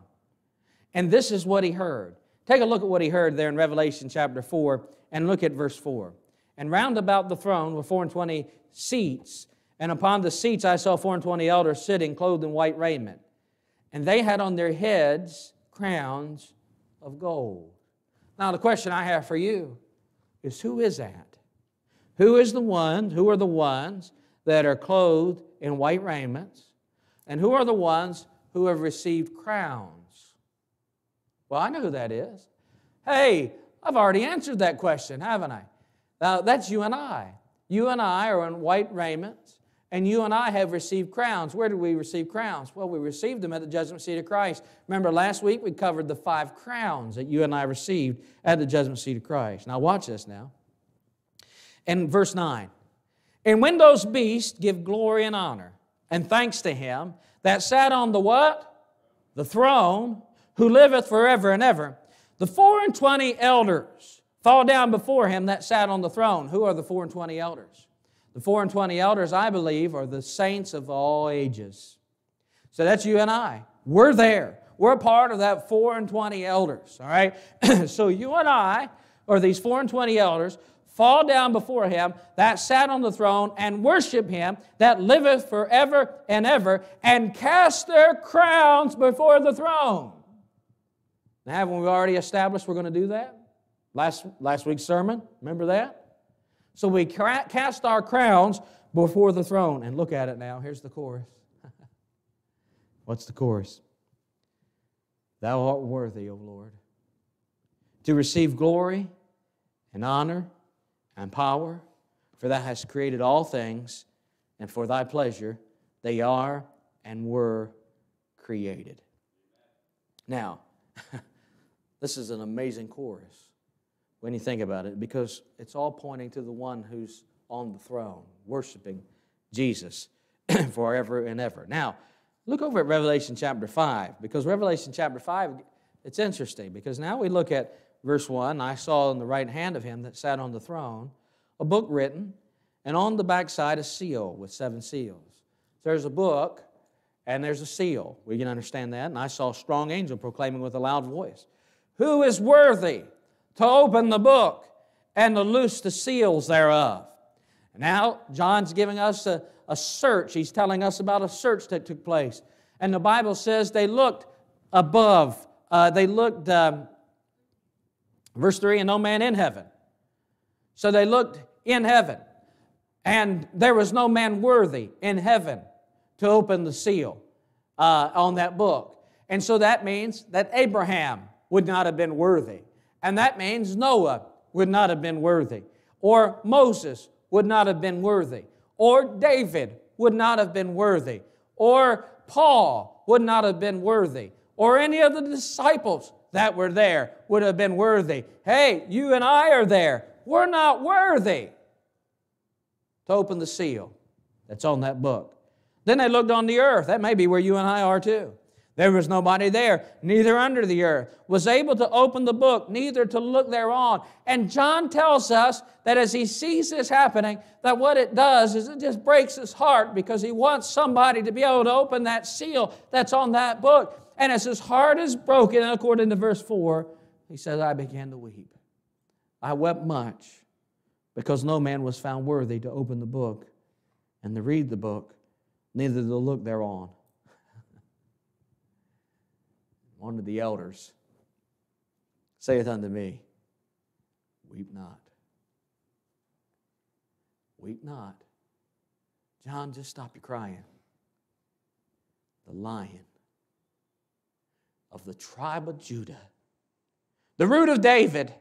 And this is what he heard. Take a look at what he heard there in Revelation chapter 4 and look at verse 4. And round about the throne were four and twenty seats, and upon the seats I saw four and twenty elders sitting, clothed in white raiment. And they had on their heads crowns of gold. Now, the question I have for you is who is that? Who is the ones, who are the ones that are clothed in white raiments? And who are the ones who have received crowns? Well, I know who that is. Hey, I've already answered that question, haven't I? Now, that's you and I. You and I are in white raiments, and you and I have received crowns. Where did we receive crowns? Well, we received them at the judgment seat of Christ. Remember, last week we covered the five crowns that you and I received at the judgment seat of Christ. Now, watch this now in verse 9. And when those beasts give glory and honor and thanks to him that sat on the what? The throne, who liveth forever and ever, the four and twenty elders fall down before him that sat on the throne. Who are the four and twenty elders? The four and twenty elders, I believe, are the saints of all ages. So that's you and I. We're there. We're a part of that four and twenty elders, all right? [CLEARS THROAT] so you and I, or these four and twenty elders, fall down before him that sat on the throne and worship him that liveth forever and ever and cast their crowns before the throne. Now, haven't we already established we're going to do that? Last, last week's sermon, remember that? So we cast our crowns before the throne. And look at it now. Here's the chorus. [LAUGHS] What's the chorus? Thou art worthy, O Lord, to receive glory and honor and power, for thou hast created all things, and for thy pleasure they are and were created. Now, [LAUGHS] this is an amazing chorus when you think about it, because it's all pointing to the one who's on the throne, worshiping Jesus [CLEARS THROAT] forever and ever. Now, look over at Revelation chapter 5, because Revelation chapter 5, it's interesting, because now we look at verse 1 I saw in the right hand of him that sat on the throne a book written, and on the backside a seal with seven seals. So there's a book and there's a seal. We can understand that. And I saw a strong angel proclaiming with a loud voice, Who is worthy to open the book and to loose the seals thereof? Now, John's giving us a, a search. He's telling us about a search that took place. And the Bible says they looked above, uh, they looked um, Verse 3 And no man in heaven. So they looked in heaven, and there was no man worthy in heaven to open the seal uh, on that book. And so that means that Abraham would not have been worthy. And that means Noah would not have been worthy. Or Moses would not have been worthy. Or David would not have been worthy. Or Paul would not have been worthy. Or any of the disciples that were there would have been worthy. Hey, you and I are there. We're not worthy to open the seal that's on that book. Then they looked on the earth. That may be where you and I are too. There was nobody there, neither under the earth, was able to open the book, neither to look thereon. And John tells us that as he sees this happening, that what it does is it just breaks his heart because he wants somebody to be able to open that seal that's on that book. And as his heart is broken, according to verse 4, he says, I began to weep. I wept much because no man was found worthy to open the book and to read the book, neither to look thereon. [LAUGHS] One of the elders saith unto me, Weep not. Weep not. John, just stop your crying. The lion of the tribe of Judah. The root of David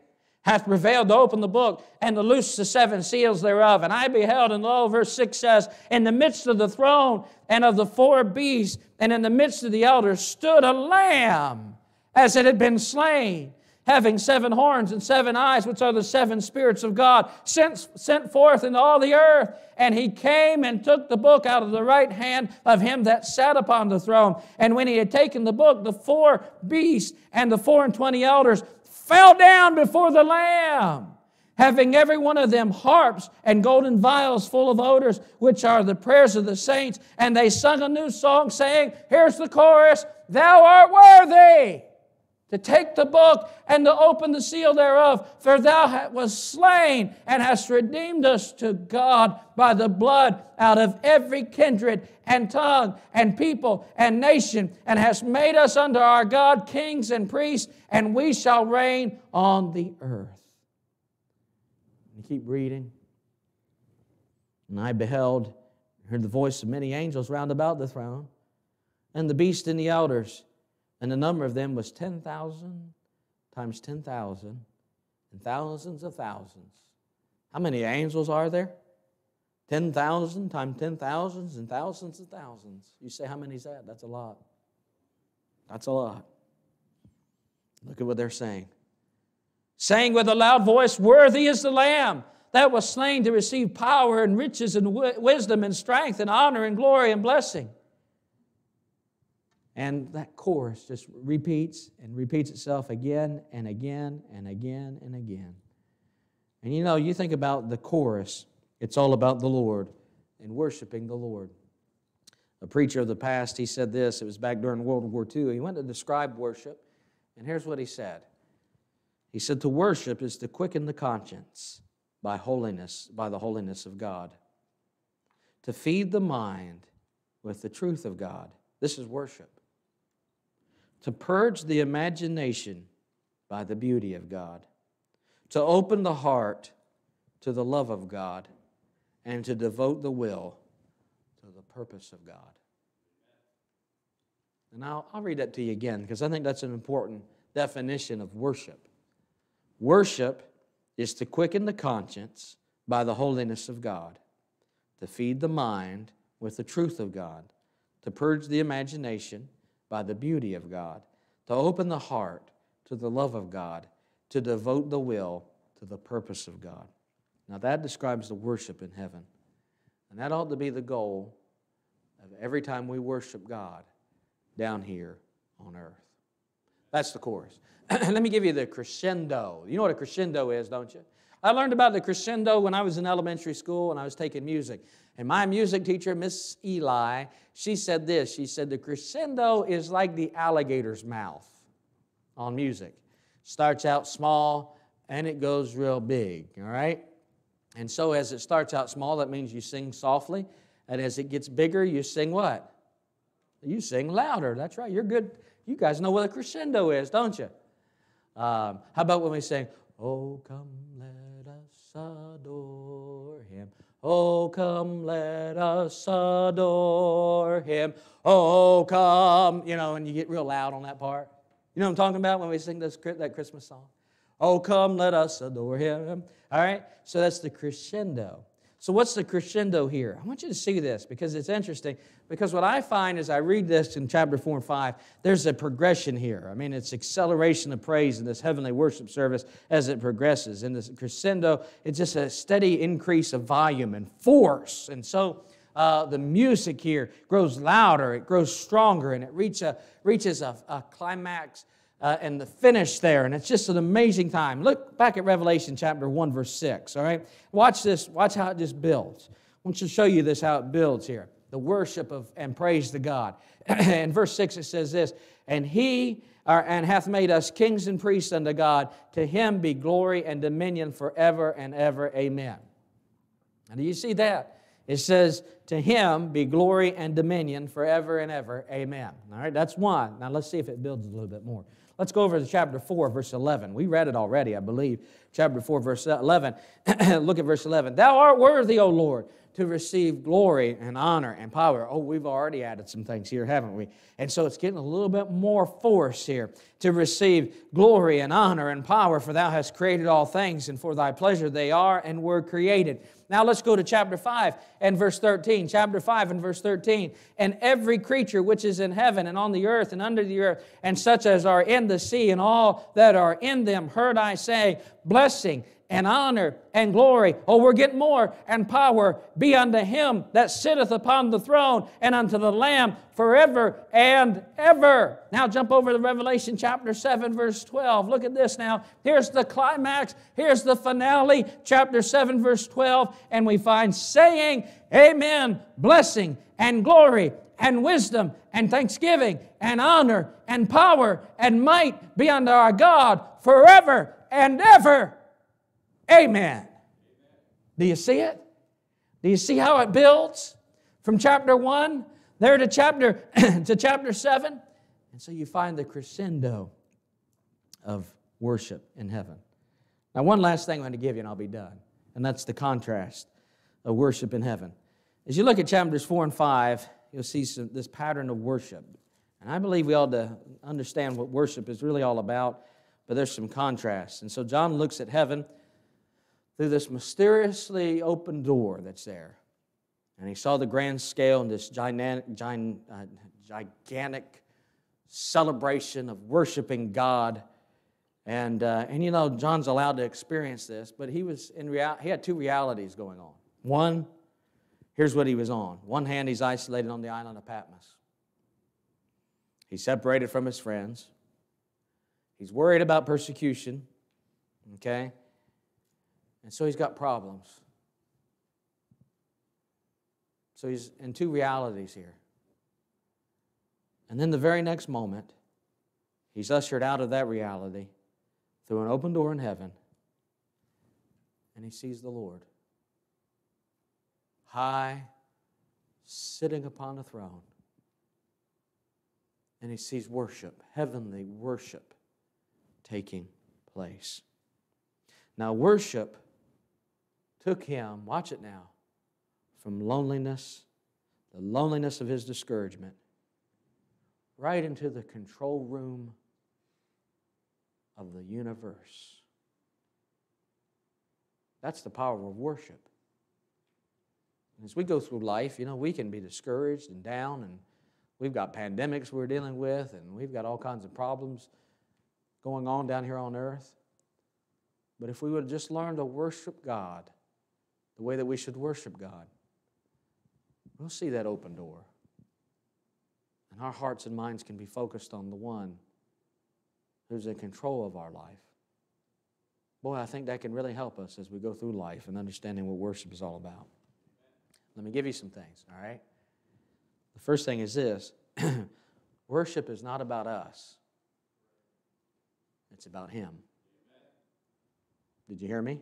hath prevailed to open the book and to loose the seven seals thereof. And I beheld, and lo, verse 6 says, In the midst of the throne and of the four beasts, and in the midst of the elders, stood a lamb as it had been slain having seven horns and seven eyes, which are the seven spirits of God, sent, sent forth into all the earth. And he came and took the book out of the right hand of him that sat upon the throne. And when he had taken the book, the four beasts and the four and twenty elders fell down before the Lamb having every one of them harps and golden vials full of odors, which are the prayers of the saints. And they sung a new song, saying, Here's the chorus Thou art worthy to take the book and to open the seal thereof. For thou was slain and hast redeemed us to God by the blood out of every kindred and tongue and people and nation, and hast made us unto our God kings and priests, and we shall reign on the earth. You keep reading. And I beheld, heard the voice of many angels round about the throne, and the beast and the elders and the number of them was 10,000 times 10,000 and thousands of thousands. How many angels are there? 10,000 times 10,000s and thousands of thousands. You say, how many is that? That's a lot. That's a lot. Look at what they're saying. Saying with a loud voice, Worthy is the Lamb that was slain to receive power and riches and wisdom and strength and honor and glory and blessing. And that chorus just repeats and repeats itself again and again and again and again. And you know, you think about the chorus, it's all about the Lord and worshiping the Lord. A preacher of the past, he said this, it was back during World War II. He went to describe worship, and here's what he said He said, To worship is to quicken the conscience by holiness, by the holiness of God, to feed the mind with the truth of God. This is worship. To purge the imagination by the beauty of God, to open the heart to the love of God, and to devote the will to the purpose of God. And I'll, I'll read that to you again because I think that's an important definition of worship. Worship is to quicken the conscience by the holiness of God, to feed the mind with the truth of God, to purge the imagination by the beauty of God, to open the heart to the love of God, to devote the will to the purpose of God. Now, that describes the worship in heaven. And that ought to be the goal of every time we worship God down here on earth. That's the chorus. [CLEARS THROAT] Let me give you the crescendo. You know what a crescendo is, don't you? I learned about the crescendo when I was in elementary school and I was taking music. And my music teacher, Miss Eli, she said this. She said, The crescendo is like the alligator's mouth on music. Starts out small and it goes real big, all right? And so as it starts out small, that means you sing softly. And as it gets bigger, you sing what? You sing louder. That's right. You're good. You guys know what a crescendo is, don't you? Um, how about when we sing, Oh, come, adore him. Oh, come, let us adore him. Oh, come. You know, and you get real loud on that part. You know what I'm talking about when we sing this, that Christmas song? Oh, come, let us adore him. All right? So that's the crescendo. So, what's the crescendo here? I want you to see this because it's interesting. Because what I find as I read this in chapter 4 and 5, there's a progression here. I mean, it's acceleration of praise in this heavenly worship service as it progresses. In this crescendo, it's just a steady increase of volume and force. And so, uh, the music here grows louder, it grows stronger, and it reach a, reaches a, a climax uh, and the finish there. And it's just an amazing time. Look back at Revelation chapter 1, verse 6. All right? Watch this. Watch how it just builds. I want to show you this, how it builds here. The worship of and praise to God. [CLEARS THROAT] in verse 6, it says this And he uh, and hath made us kings and priests unto God. To him be glory and dominion forever and ever. Amen. And do you see that? It says, To him be glory and dominion forever and ever. Amen. All right, that's one. Now let's see if it builds a little bit more. Let's go over to chapter 4, verse 11. We read it already, I believe. Chapter 4, verse 11. [CLEARS THROAT] Look at verse 11. Thou art worthy, O Lord, to receive glory and honor and power. Oh, we've already added some things here, haven't we? And so it's getting a little bit more force here to receive glory and honor and power, for thou hast created all things, and for thy pleasure they are and were created. Now let's go to chapter 5 and verse 13. Chapter 5 and verse 13. And every creature which is in heaven and on the earth and under the earth, and such as are in the sea and all that are in them, heard I say, blessing and honor and glory. Oh, we're getting more and power be unto him that sitteth upon the throne and unto the Lamb forever and ever. Now jump over to Revelation chapter 7, verse 12. Look at this now. Here's the climax, here's the finale, chapter 7, verse 12. And we find saying, Amen, blessing and glory and wisdom and thanksgiving and honor and power and might be unto our God forever and ever. Amen. Do you see it? Do you see how it builds from chapter 1 there to chapter [CLEARS THROAT] to chapter 7? And so you find the crescendo of worship in heaven. Now, one last thing I'm going to give you, and I'll be done, and that's the contrast of worship in heaven. As you look at chapters 4 and 5, you'll see some, this pattern of worship. And I believe we ought to understand what worship is really all about, but there's some contrast. And so John looks at heaven through this mysteriously open door that's there. And he saw the grand scale and this gigantic, uh, gigantic celebration of worshiping God. And, uh, and you know, John's allowed to experience this, but he was in real, he had two realities going on. One, here's what he was on. One hand, he's isolated on the island of Patmos. He's separated from his friends. He's worried about persecution. Okay? And so he's got problems. So he's in two realities here. And then the very next moment, he's ushered out of that reality through an open door in heaven, and he sees the Lord high, sitting upon a throne. And he sees worship, heavenly worship, taking place. Now, worship took him, watch it now, from loneliness, the loneliness of his discouragement, right into the control room of the universe. That's the power of worship. As we go through life, you know, we can be discouraged and down, and we've got pandemics we're dealing with, and we've got all kinds of problems going on down here on earth. But if we would just learn to worship God the way that we should worship God, we'll see that open door. And our hearts and minds can be focused on the one who's in control of our life. Boy, I think that can really help us as we go through life and understanding what worship is all about. Let me give you some things, all right? The first thing is this [CLEARS THROAT] worship is not about us, it's about Him. Did you hear me?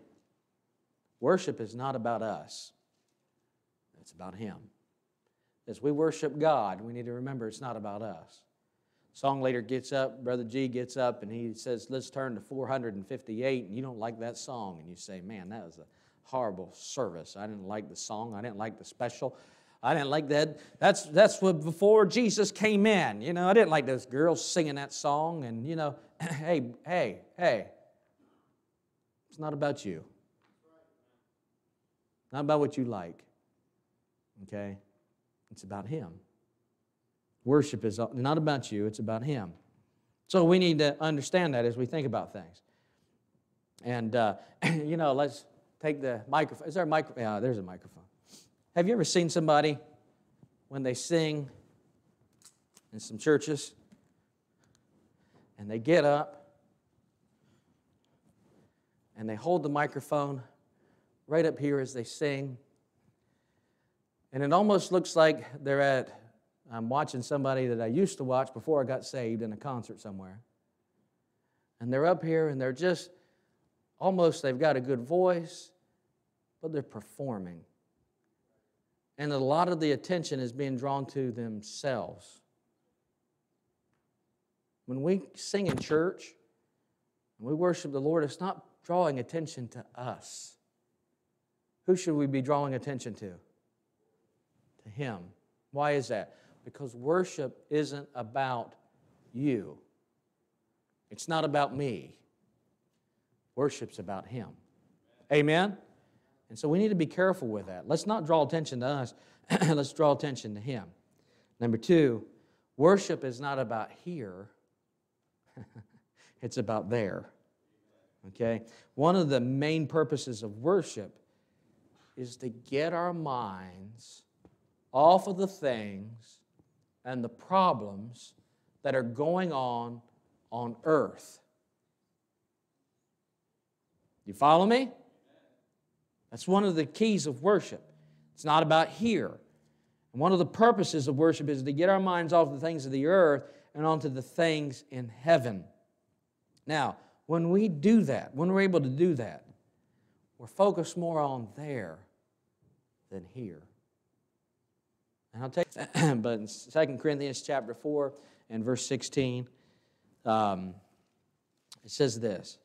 Worship is not about us, it's about Him. As we worship God, we need to remember it's not about us. Song leader gets up, Brother G gets up, and he says, Let's turn to 458. And you don't like that song. And you say, Man, that was a horrible service. I didn't like the song, I didn't like the special. I didn't like that. That's, that's what before Jesus came in. You know, I didn't like those girls singing that song. And, you know, [CLEARS THROAT] hey, hey, hey, it's not about you. Not about what you like. Okay? It's about Him. Worship is not about you, it's about Him. So we need to understand that as we think about things. And, uh, [CLEARS THROAT] you know, let's take the microphone. Is there a microphone? Yeah, there's a microphone. Have you ever seen somebody when they sing in some churches and they get up and they hold the microphone right up here as they sing? And it almost looks like they're at, I'm watching somebody that I used to watch before I got saved in a concert somewhere. And they're up here and they're just almost, they've got a good voice, but they're performing. And a lot of the attention is being drawn to themselves. When we sing in church and we worship the Lord, it's not drawing attention to us. Who should we be drawing attention to? To Him. Why is that? Because worship isn't about you, it's not about me. Worship's about Him. Amen? And so we need to be careful with that. Let's not draw attention to us, [CLEARS THROAT] let's draw attention to Him. Number two, worship is not about here, [LAUGHS] it's about there. Okay? One of the main purposes of worship is to get our minds off of the things and the problems that are going on on earth. You follow me? That's one of the keys of worship. It's not about here. One of the purposes of worship is to get our minds off the things of the earth and onto the things in heaven. Now, when we do that, when we're able to do that, we're focused more on there than here. And I'll take, [CLEARS THROAT] but in 2 Corinthians chapter 4 and verse 16, um, it says this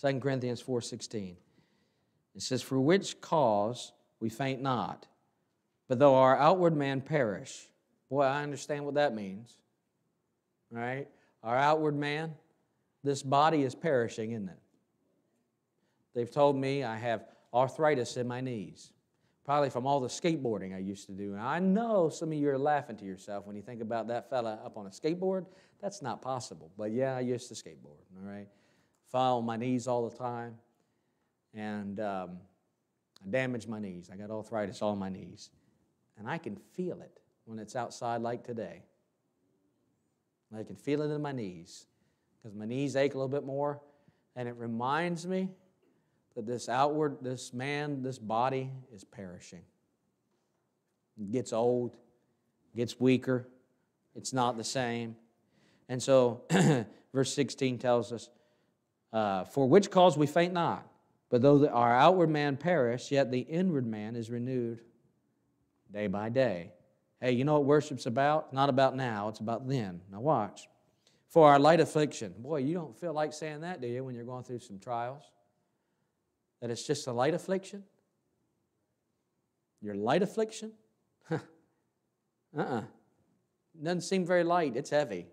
2 Corinthians 4 16. It says, For which cause we faint not, but though our outward man perish. Boy, I understand what that means. All right? Our outward man, this body is perishing, isn't it? They've told me I have arthritis in my knees, probably from all the skateboarding I used to do. And I know some of you are laughing to yourself when you think about that fella up on a skateboard. That's not possible. But yeah, I used to skateboard, all right? Fall on my knees all the time and um, I damaged my knees. I got arthritis on my knees. And I can feel it when it's outside like today. I can feel it in my knees because my knees ache a little bit more. And it reminds me that this outward, this man, this body is perishing. It gets old, gets weaker, it's not the same. And so, [CLEARS THROAT] verse 16 tells us, uh, For which cause we faint not, but though the, our outward man perish, yet the inward man is renewed day by day. Hey, you know what worship's about? Not about now, it's about then. Now, watch. For our light affliction. Boy, you don't feel like saying that, do you, when you're going through some trials? That it's just a light affliction? Your light affliction? uh [LAUGHS] uh-uh. uh. Doesn't seem very light, it's heavy.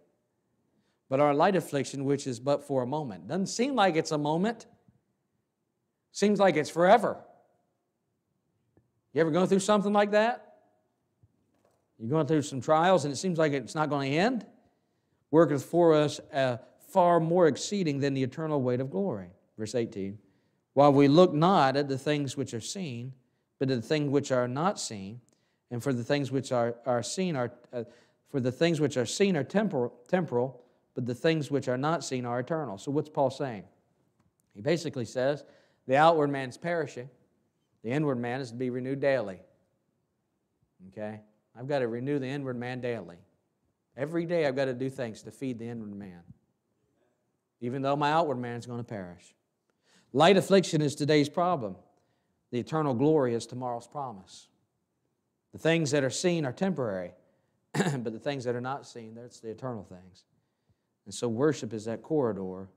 But our light affliction, which is but for a moment, doesn't seem like it's a moment, seems like it's forever. You ever go through something like that? You're going through some trials and it seems like it's not going to end? Worketh for us uh, far more exceeding than the eternal weight of glory. Verse 18. While we look not at the things which are seen, but at the things which are not seen, and for the things which are, are seen are uh, for the things which are seen are temporal, temporal, but the things which are not seen are eternal. So what's Paul saying? He basically says the outward man's perishing, the inward man is to be renewed daily. Okay? I've got to renew the inward man daily. Every day I've got to do things to feed the inward man, even though my outward man is going to perish. Light affliction is today's problem. The eternal glory is tomorrow's promise. The things that are seen are temporary, [CLEARS THROAT] but the things that are not seen, that's the eternal things. And so worship is that corridor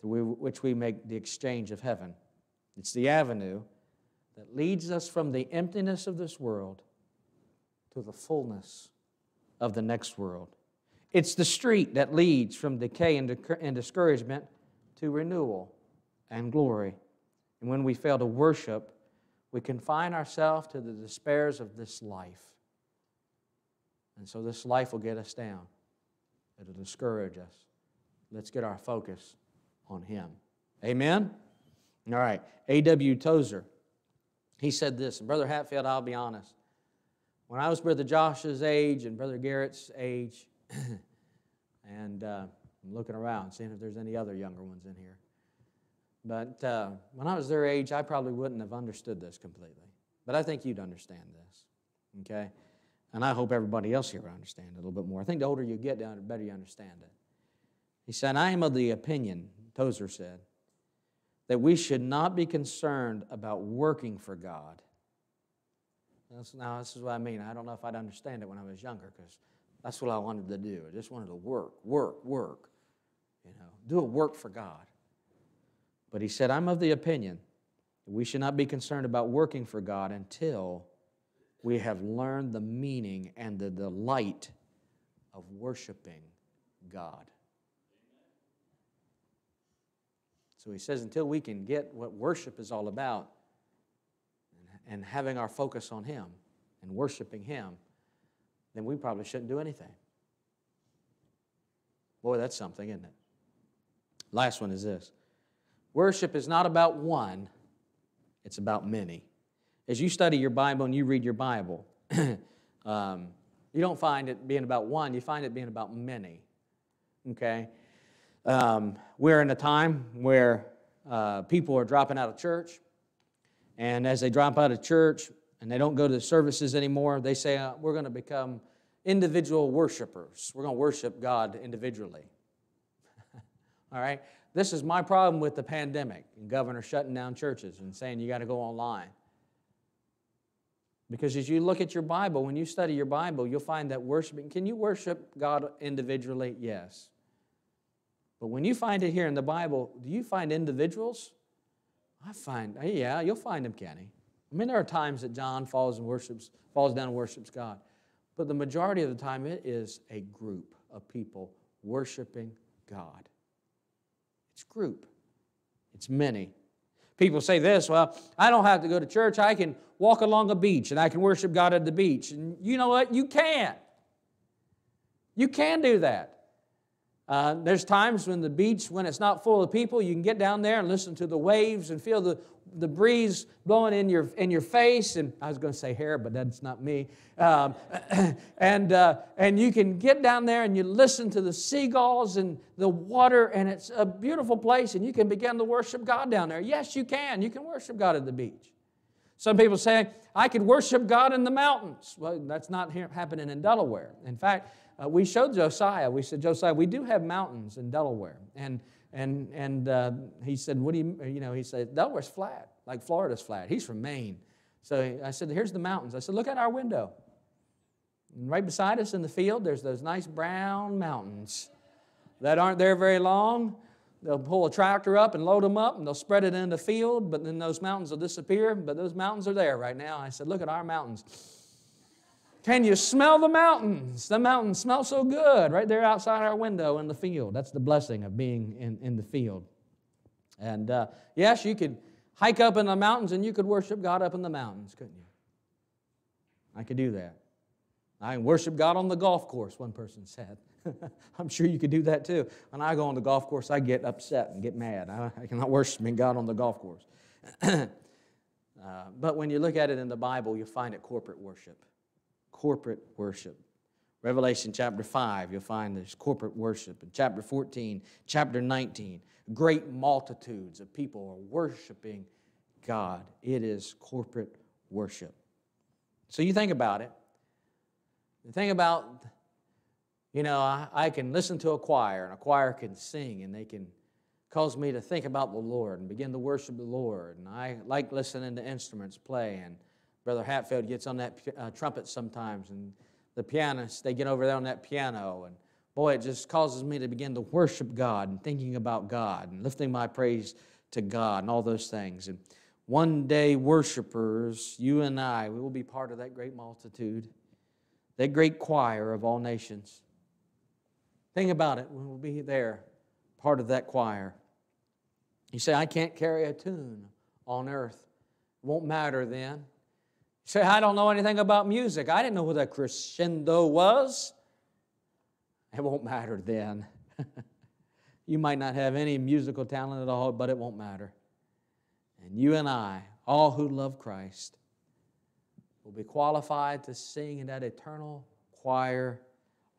through which we make the exchange of heaven. It's the avenue that leads us from the emptiness of this world to the fullness of the next world. It's the street that leads from decay and discouragement to renewal and glory. And when we fail to worship, we confine ourselves to the despairs of this life. And so this life will get us down, it'll discourage us. Let's get our focus on Him. Amen? All right. A.W. Tozer, he said this, and Brother Hatfield, I'll be honest. When I was Brother Josh's age and Brother Garrett's age, [CLEARS THROAT] and uh, I'm looking around, seeing if there's any other younger ones in here. But uh, when I was their age, I probably wouldn't have understood this completely. But I think you'd understand this, okay? And I hope everybody else here will understand it a little bit more. I think the older you get, the better you understand it. He said, I am of the opinion, Tozer said, that we should not be concerned about working for God. Now, this is what I mean. I don't know if I'd understand it when I was younger because that's what I wanted to do. I just wanted to work, work, work. You know, do a work for God. But he said, I'm of the opinion that we should not be concerned about working for God until we have learned the meaning and the delight of worshiping God. So he says, until we can get what worship is all about and having our focus on Him and worshiping Him, then we probably shouldn't do anything. Boy, that's something, isn't it? Last one is this worship is not about one, it's about many. As you study your Bible and you read your Bible, [CLEARS THROAT] um, you don't find it being about one, you find it being about many. Okay? Um, we're in a time where uh, people are dropping out of church, and as they drop out of church and they don't go to the services anymore, they say, uh, We're going to become individual worshipers. We're going to worship God individually. [LAUGHS] All right? This is my problem with the pandemic and governor shutting down churches and saying you got to go online. Because as you look at your Bible, when you study your Bible, you'll find that worshiping, can you worship God individually? Yes. But when you find it here in the Bible, do you find individuals? I find, yeah, you'll find them, Kenny. I mean, there are times that John falls and worships, falls down and worships God. But the majority of the time, it is a group of people worshiping God. It's group. It's many. People say this, well, I don't have to go to church. I can walk along a beach and I can worship God at the beach. And you know what? You can. You can do that. Uh, there's times when the beach, when it's not full of people, you can get down there and listen to the waves and feel the, the breeze blowing in your, in your face. And I was going to say hair, but that's not me. Um, [CLEARS THROAT] and, uh, and you can get down there and you listen to the seagulls and the water, and it's a beautiful place, and you can begin to worship God down there. Yes, you can. You can worship God at the beach. Some people say, I could worship God in the mountains. Well, that's not happening in Delaware. In fact, uh, we showed Josiah, we said, Josiah, we do have mountains in Delaware. And, and, and uh, he said, what do you, you know, he said, Delaware's flat, like Florida's flat. He's from Maine. So I said, here's the mountains. I said, look at our window. And right beside us in the field, there's those nice brown mountains that aren't there very long. They'll pull a tractor up and load them up and they'll spread it in the field, but then those mountains will disappear. But those mountains are there right now. I said, Look at our mountains. Can you smell the mountains? The mountains smell so good right there outside our window in the field. That's the blessing of being in, in the field. And uh, yes, you could hike up in the mountains and you could worship God up in the mountains, couldn't you? I could do that. I can worship God on the golf course, one person said. [LAUGHS] I'm sure you could do that too. When I go on the golf course, I get upset and get mad. I, I cannot worship God on the golf course. [CLEARS THROAT] uh, but when you look at it in the Bible, you find it corporate worship corporate worship. Revelation chapter 5, you'll find there's corporate worship. In chapter 14, chapter 19, great multitudes of people are worshiping God. It is corporate worship. So you think about it. The thing about, you know, I, I can listen to a choir, and a choir can sing, and they can cause me to think about the Lord and begin to worship the Lord. And I like listening to instruments play and Brother Hatfield gets on that uh, trumpet sometimes, and the pianist, they get over there on that piano. And boy, it just causes me to begin to worship God and thinking about God and lifting my praise to God and all those things. And one day, worshipers, you and I, we will be part of that great multitude, that great choir of all nations. Think about it, we will be there, part of that choir. You say, I can't carry a tune on earth. It won't matter then. Say, I don't know anything about music. I didn't know what a crescendo was. It won't matter then. [LAUGHS] you might not have any musical talent at all, but it won't matter. And you and I, all who love Christ, will be qualified to sing in that eternal choir.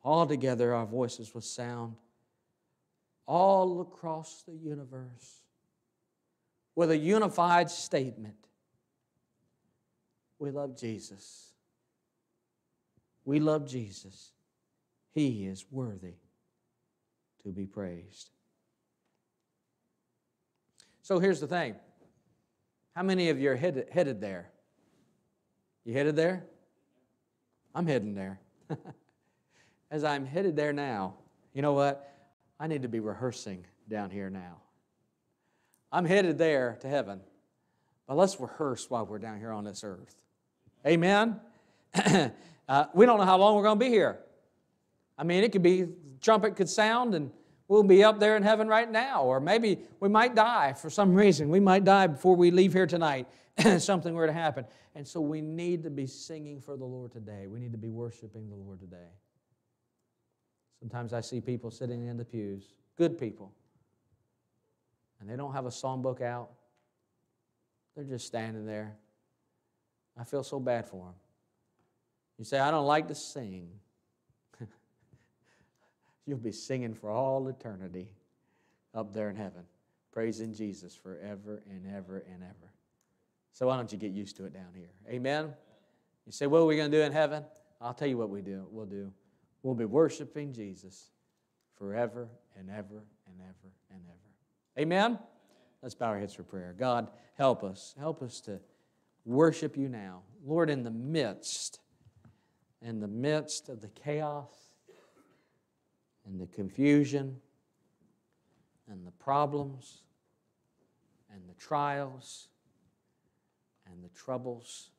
All together, our voices will sound all across the universe with a unified statement we love Jesus. We love Jesus. He is worthy to be praised. So here's the thing how many of you are headed, headed there? You headed there? I'm heading there. [LAUGHS] As I'm headed there now, you know what? I need to be rehearsing down here now. I'm headed there to heaven, but let's rehearse while we're down here on this earth. Amen? [CLEARS THROAT] uh, we don't know how long we're going to be here. I mean, it could be, trumpet could sound and we'll be up there in heaven right now. Or maybe we might die for some reason. We might die before we leave here tonight. [CLEARS THROAT] Something were to happen. And so we need to be singing for the Lord today. We need to be worshiping the Lord today. Sometimes I see people sitting in the pews, good people, and they don't have a songbook out. They're just standing there I feel so bad for them. You say, I don't like to sing. [LAUGHS] You'll be singing for all eternity up there in heaven, praising Jesus forever and ever and ever. So why don't you get used to it down here? Amen? You say, what are we going to do in heaven? I'll tell you what we do. We'll do. We'll be worshiping Jesus forever and ever and ever and ever. Amen? Let's bow our heads for prayer. God, help us. Help us to worship you now. Lord, in the midst, in the midst of the chaos and the confusion and the problems and the trials and the troubles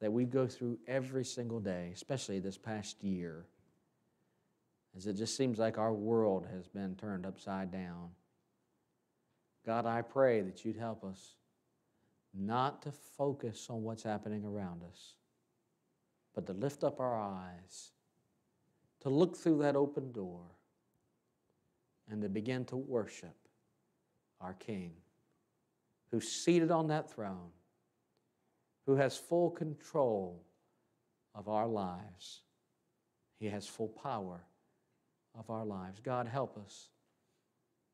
that we go through every single day, especially this past year, as it just seems like our world has been turned upside down. God, I pray that you'd help us not to focus on what's happening around us, but to lift up our eyes, to look through that open door, and to begin to worship our King who's seated on that throne, who has full control of our lives. He has full power of our lives. God, help us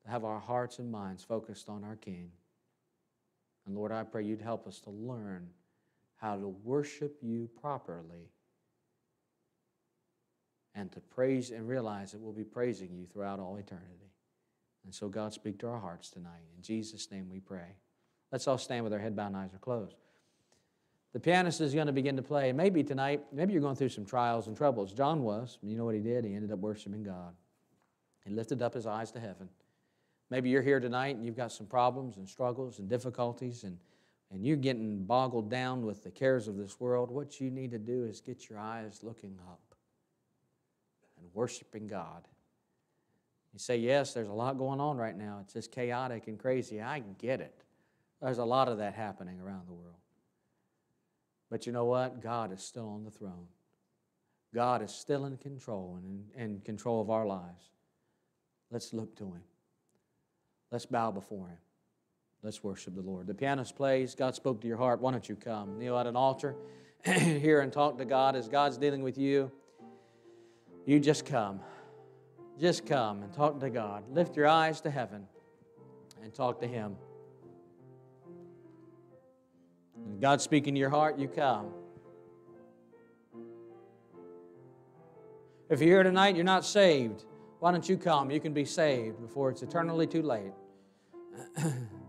to have our hearts and minds focused on our King. And Lord, I pray you'd help us to learn how to worship you properly and to praise and realize that we'll be praising you throughout all eternity. And so, God, speak to our hearts tonight. In Jesus' name we pray. Let's all stand with our head bowed and eyes are closed. The pianist is going to begin to play. Maybe tonight, maybe you're going through some trials and troubles. John was. You know what he did? He ended up worshiping God. He lifted up his eyes to heaven. Maybe you're here tonight and you've got some problems and struggles and difficulties and, and you're getting boggled down with the cares of this world. What you need to do is get your eyes looking up and worshiping God. You say, Yes, there's a lot going on right now. It's just chaotic and crazy. I get it. There's a lot of that happening around the world. But you know what? God is still on the throne. God is still in control and in, in control of our lives. Let's look to Him. Let's bow before Him. Let's worship the Lord. The pianist plays. God spoke to your heart. Why don't you come? Kneel at an altar [CLEARS THROAT] here and talk to God as God's dealing with you. You just come. Just come and talk to God. Lift your eyes to heaven and talk to Him. And God speaking to your heart, you come. If you're here tonight, you're not saved. Why don't you come? You can be saved before it's eternally too late. Ahem. [COUGHS]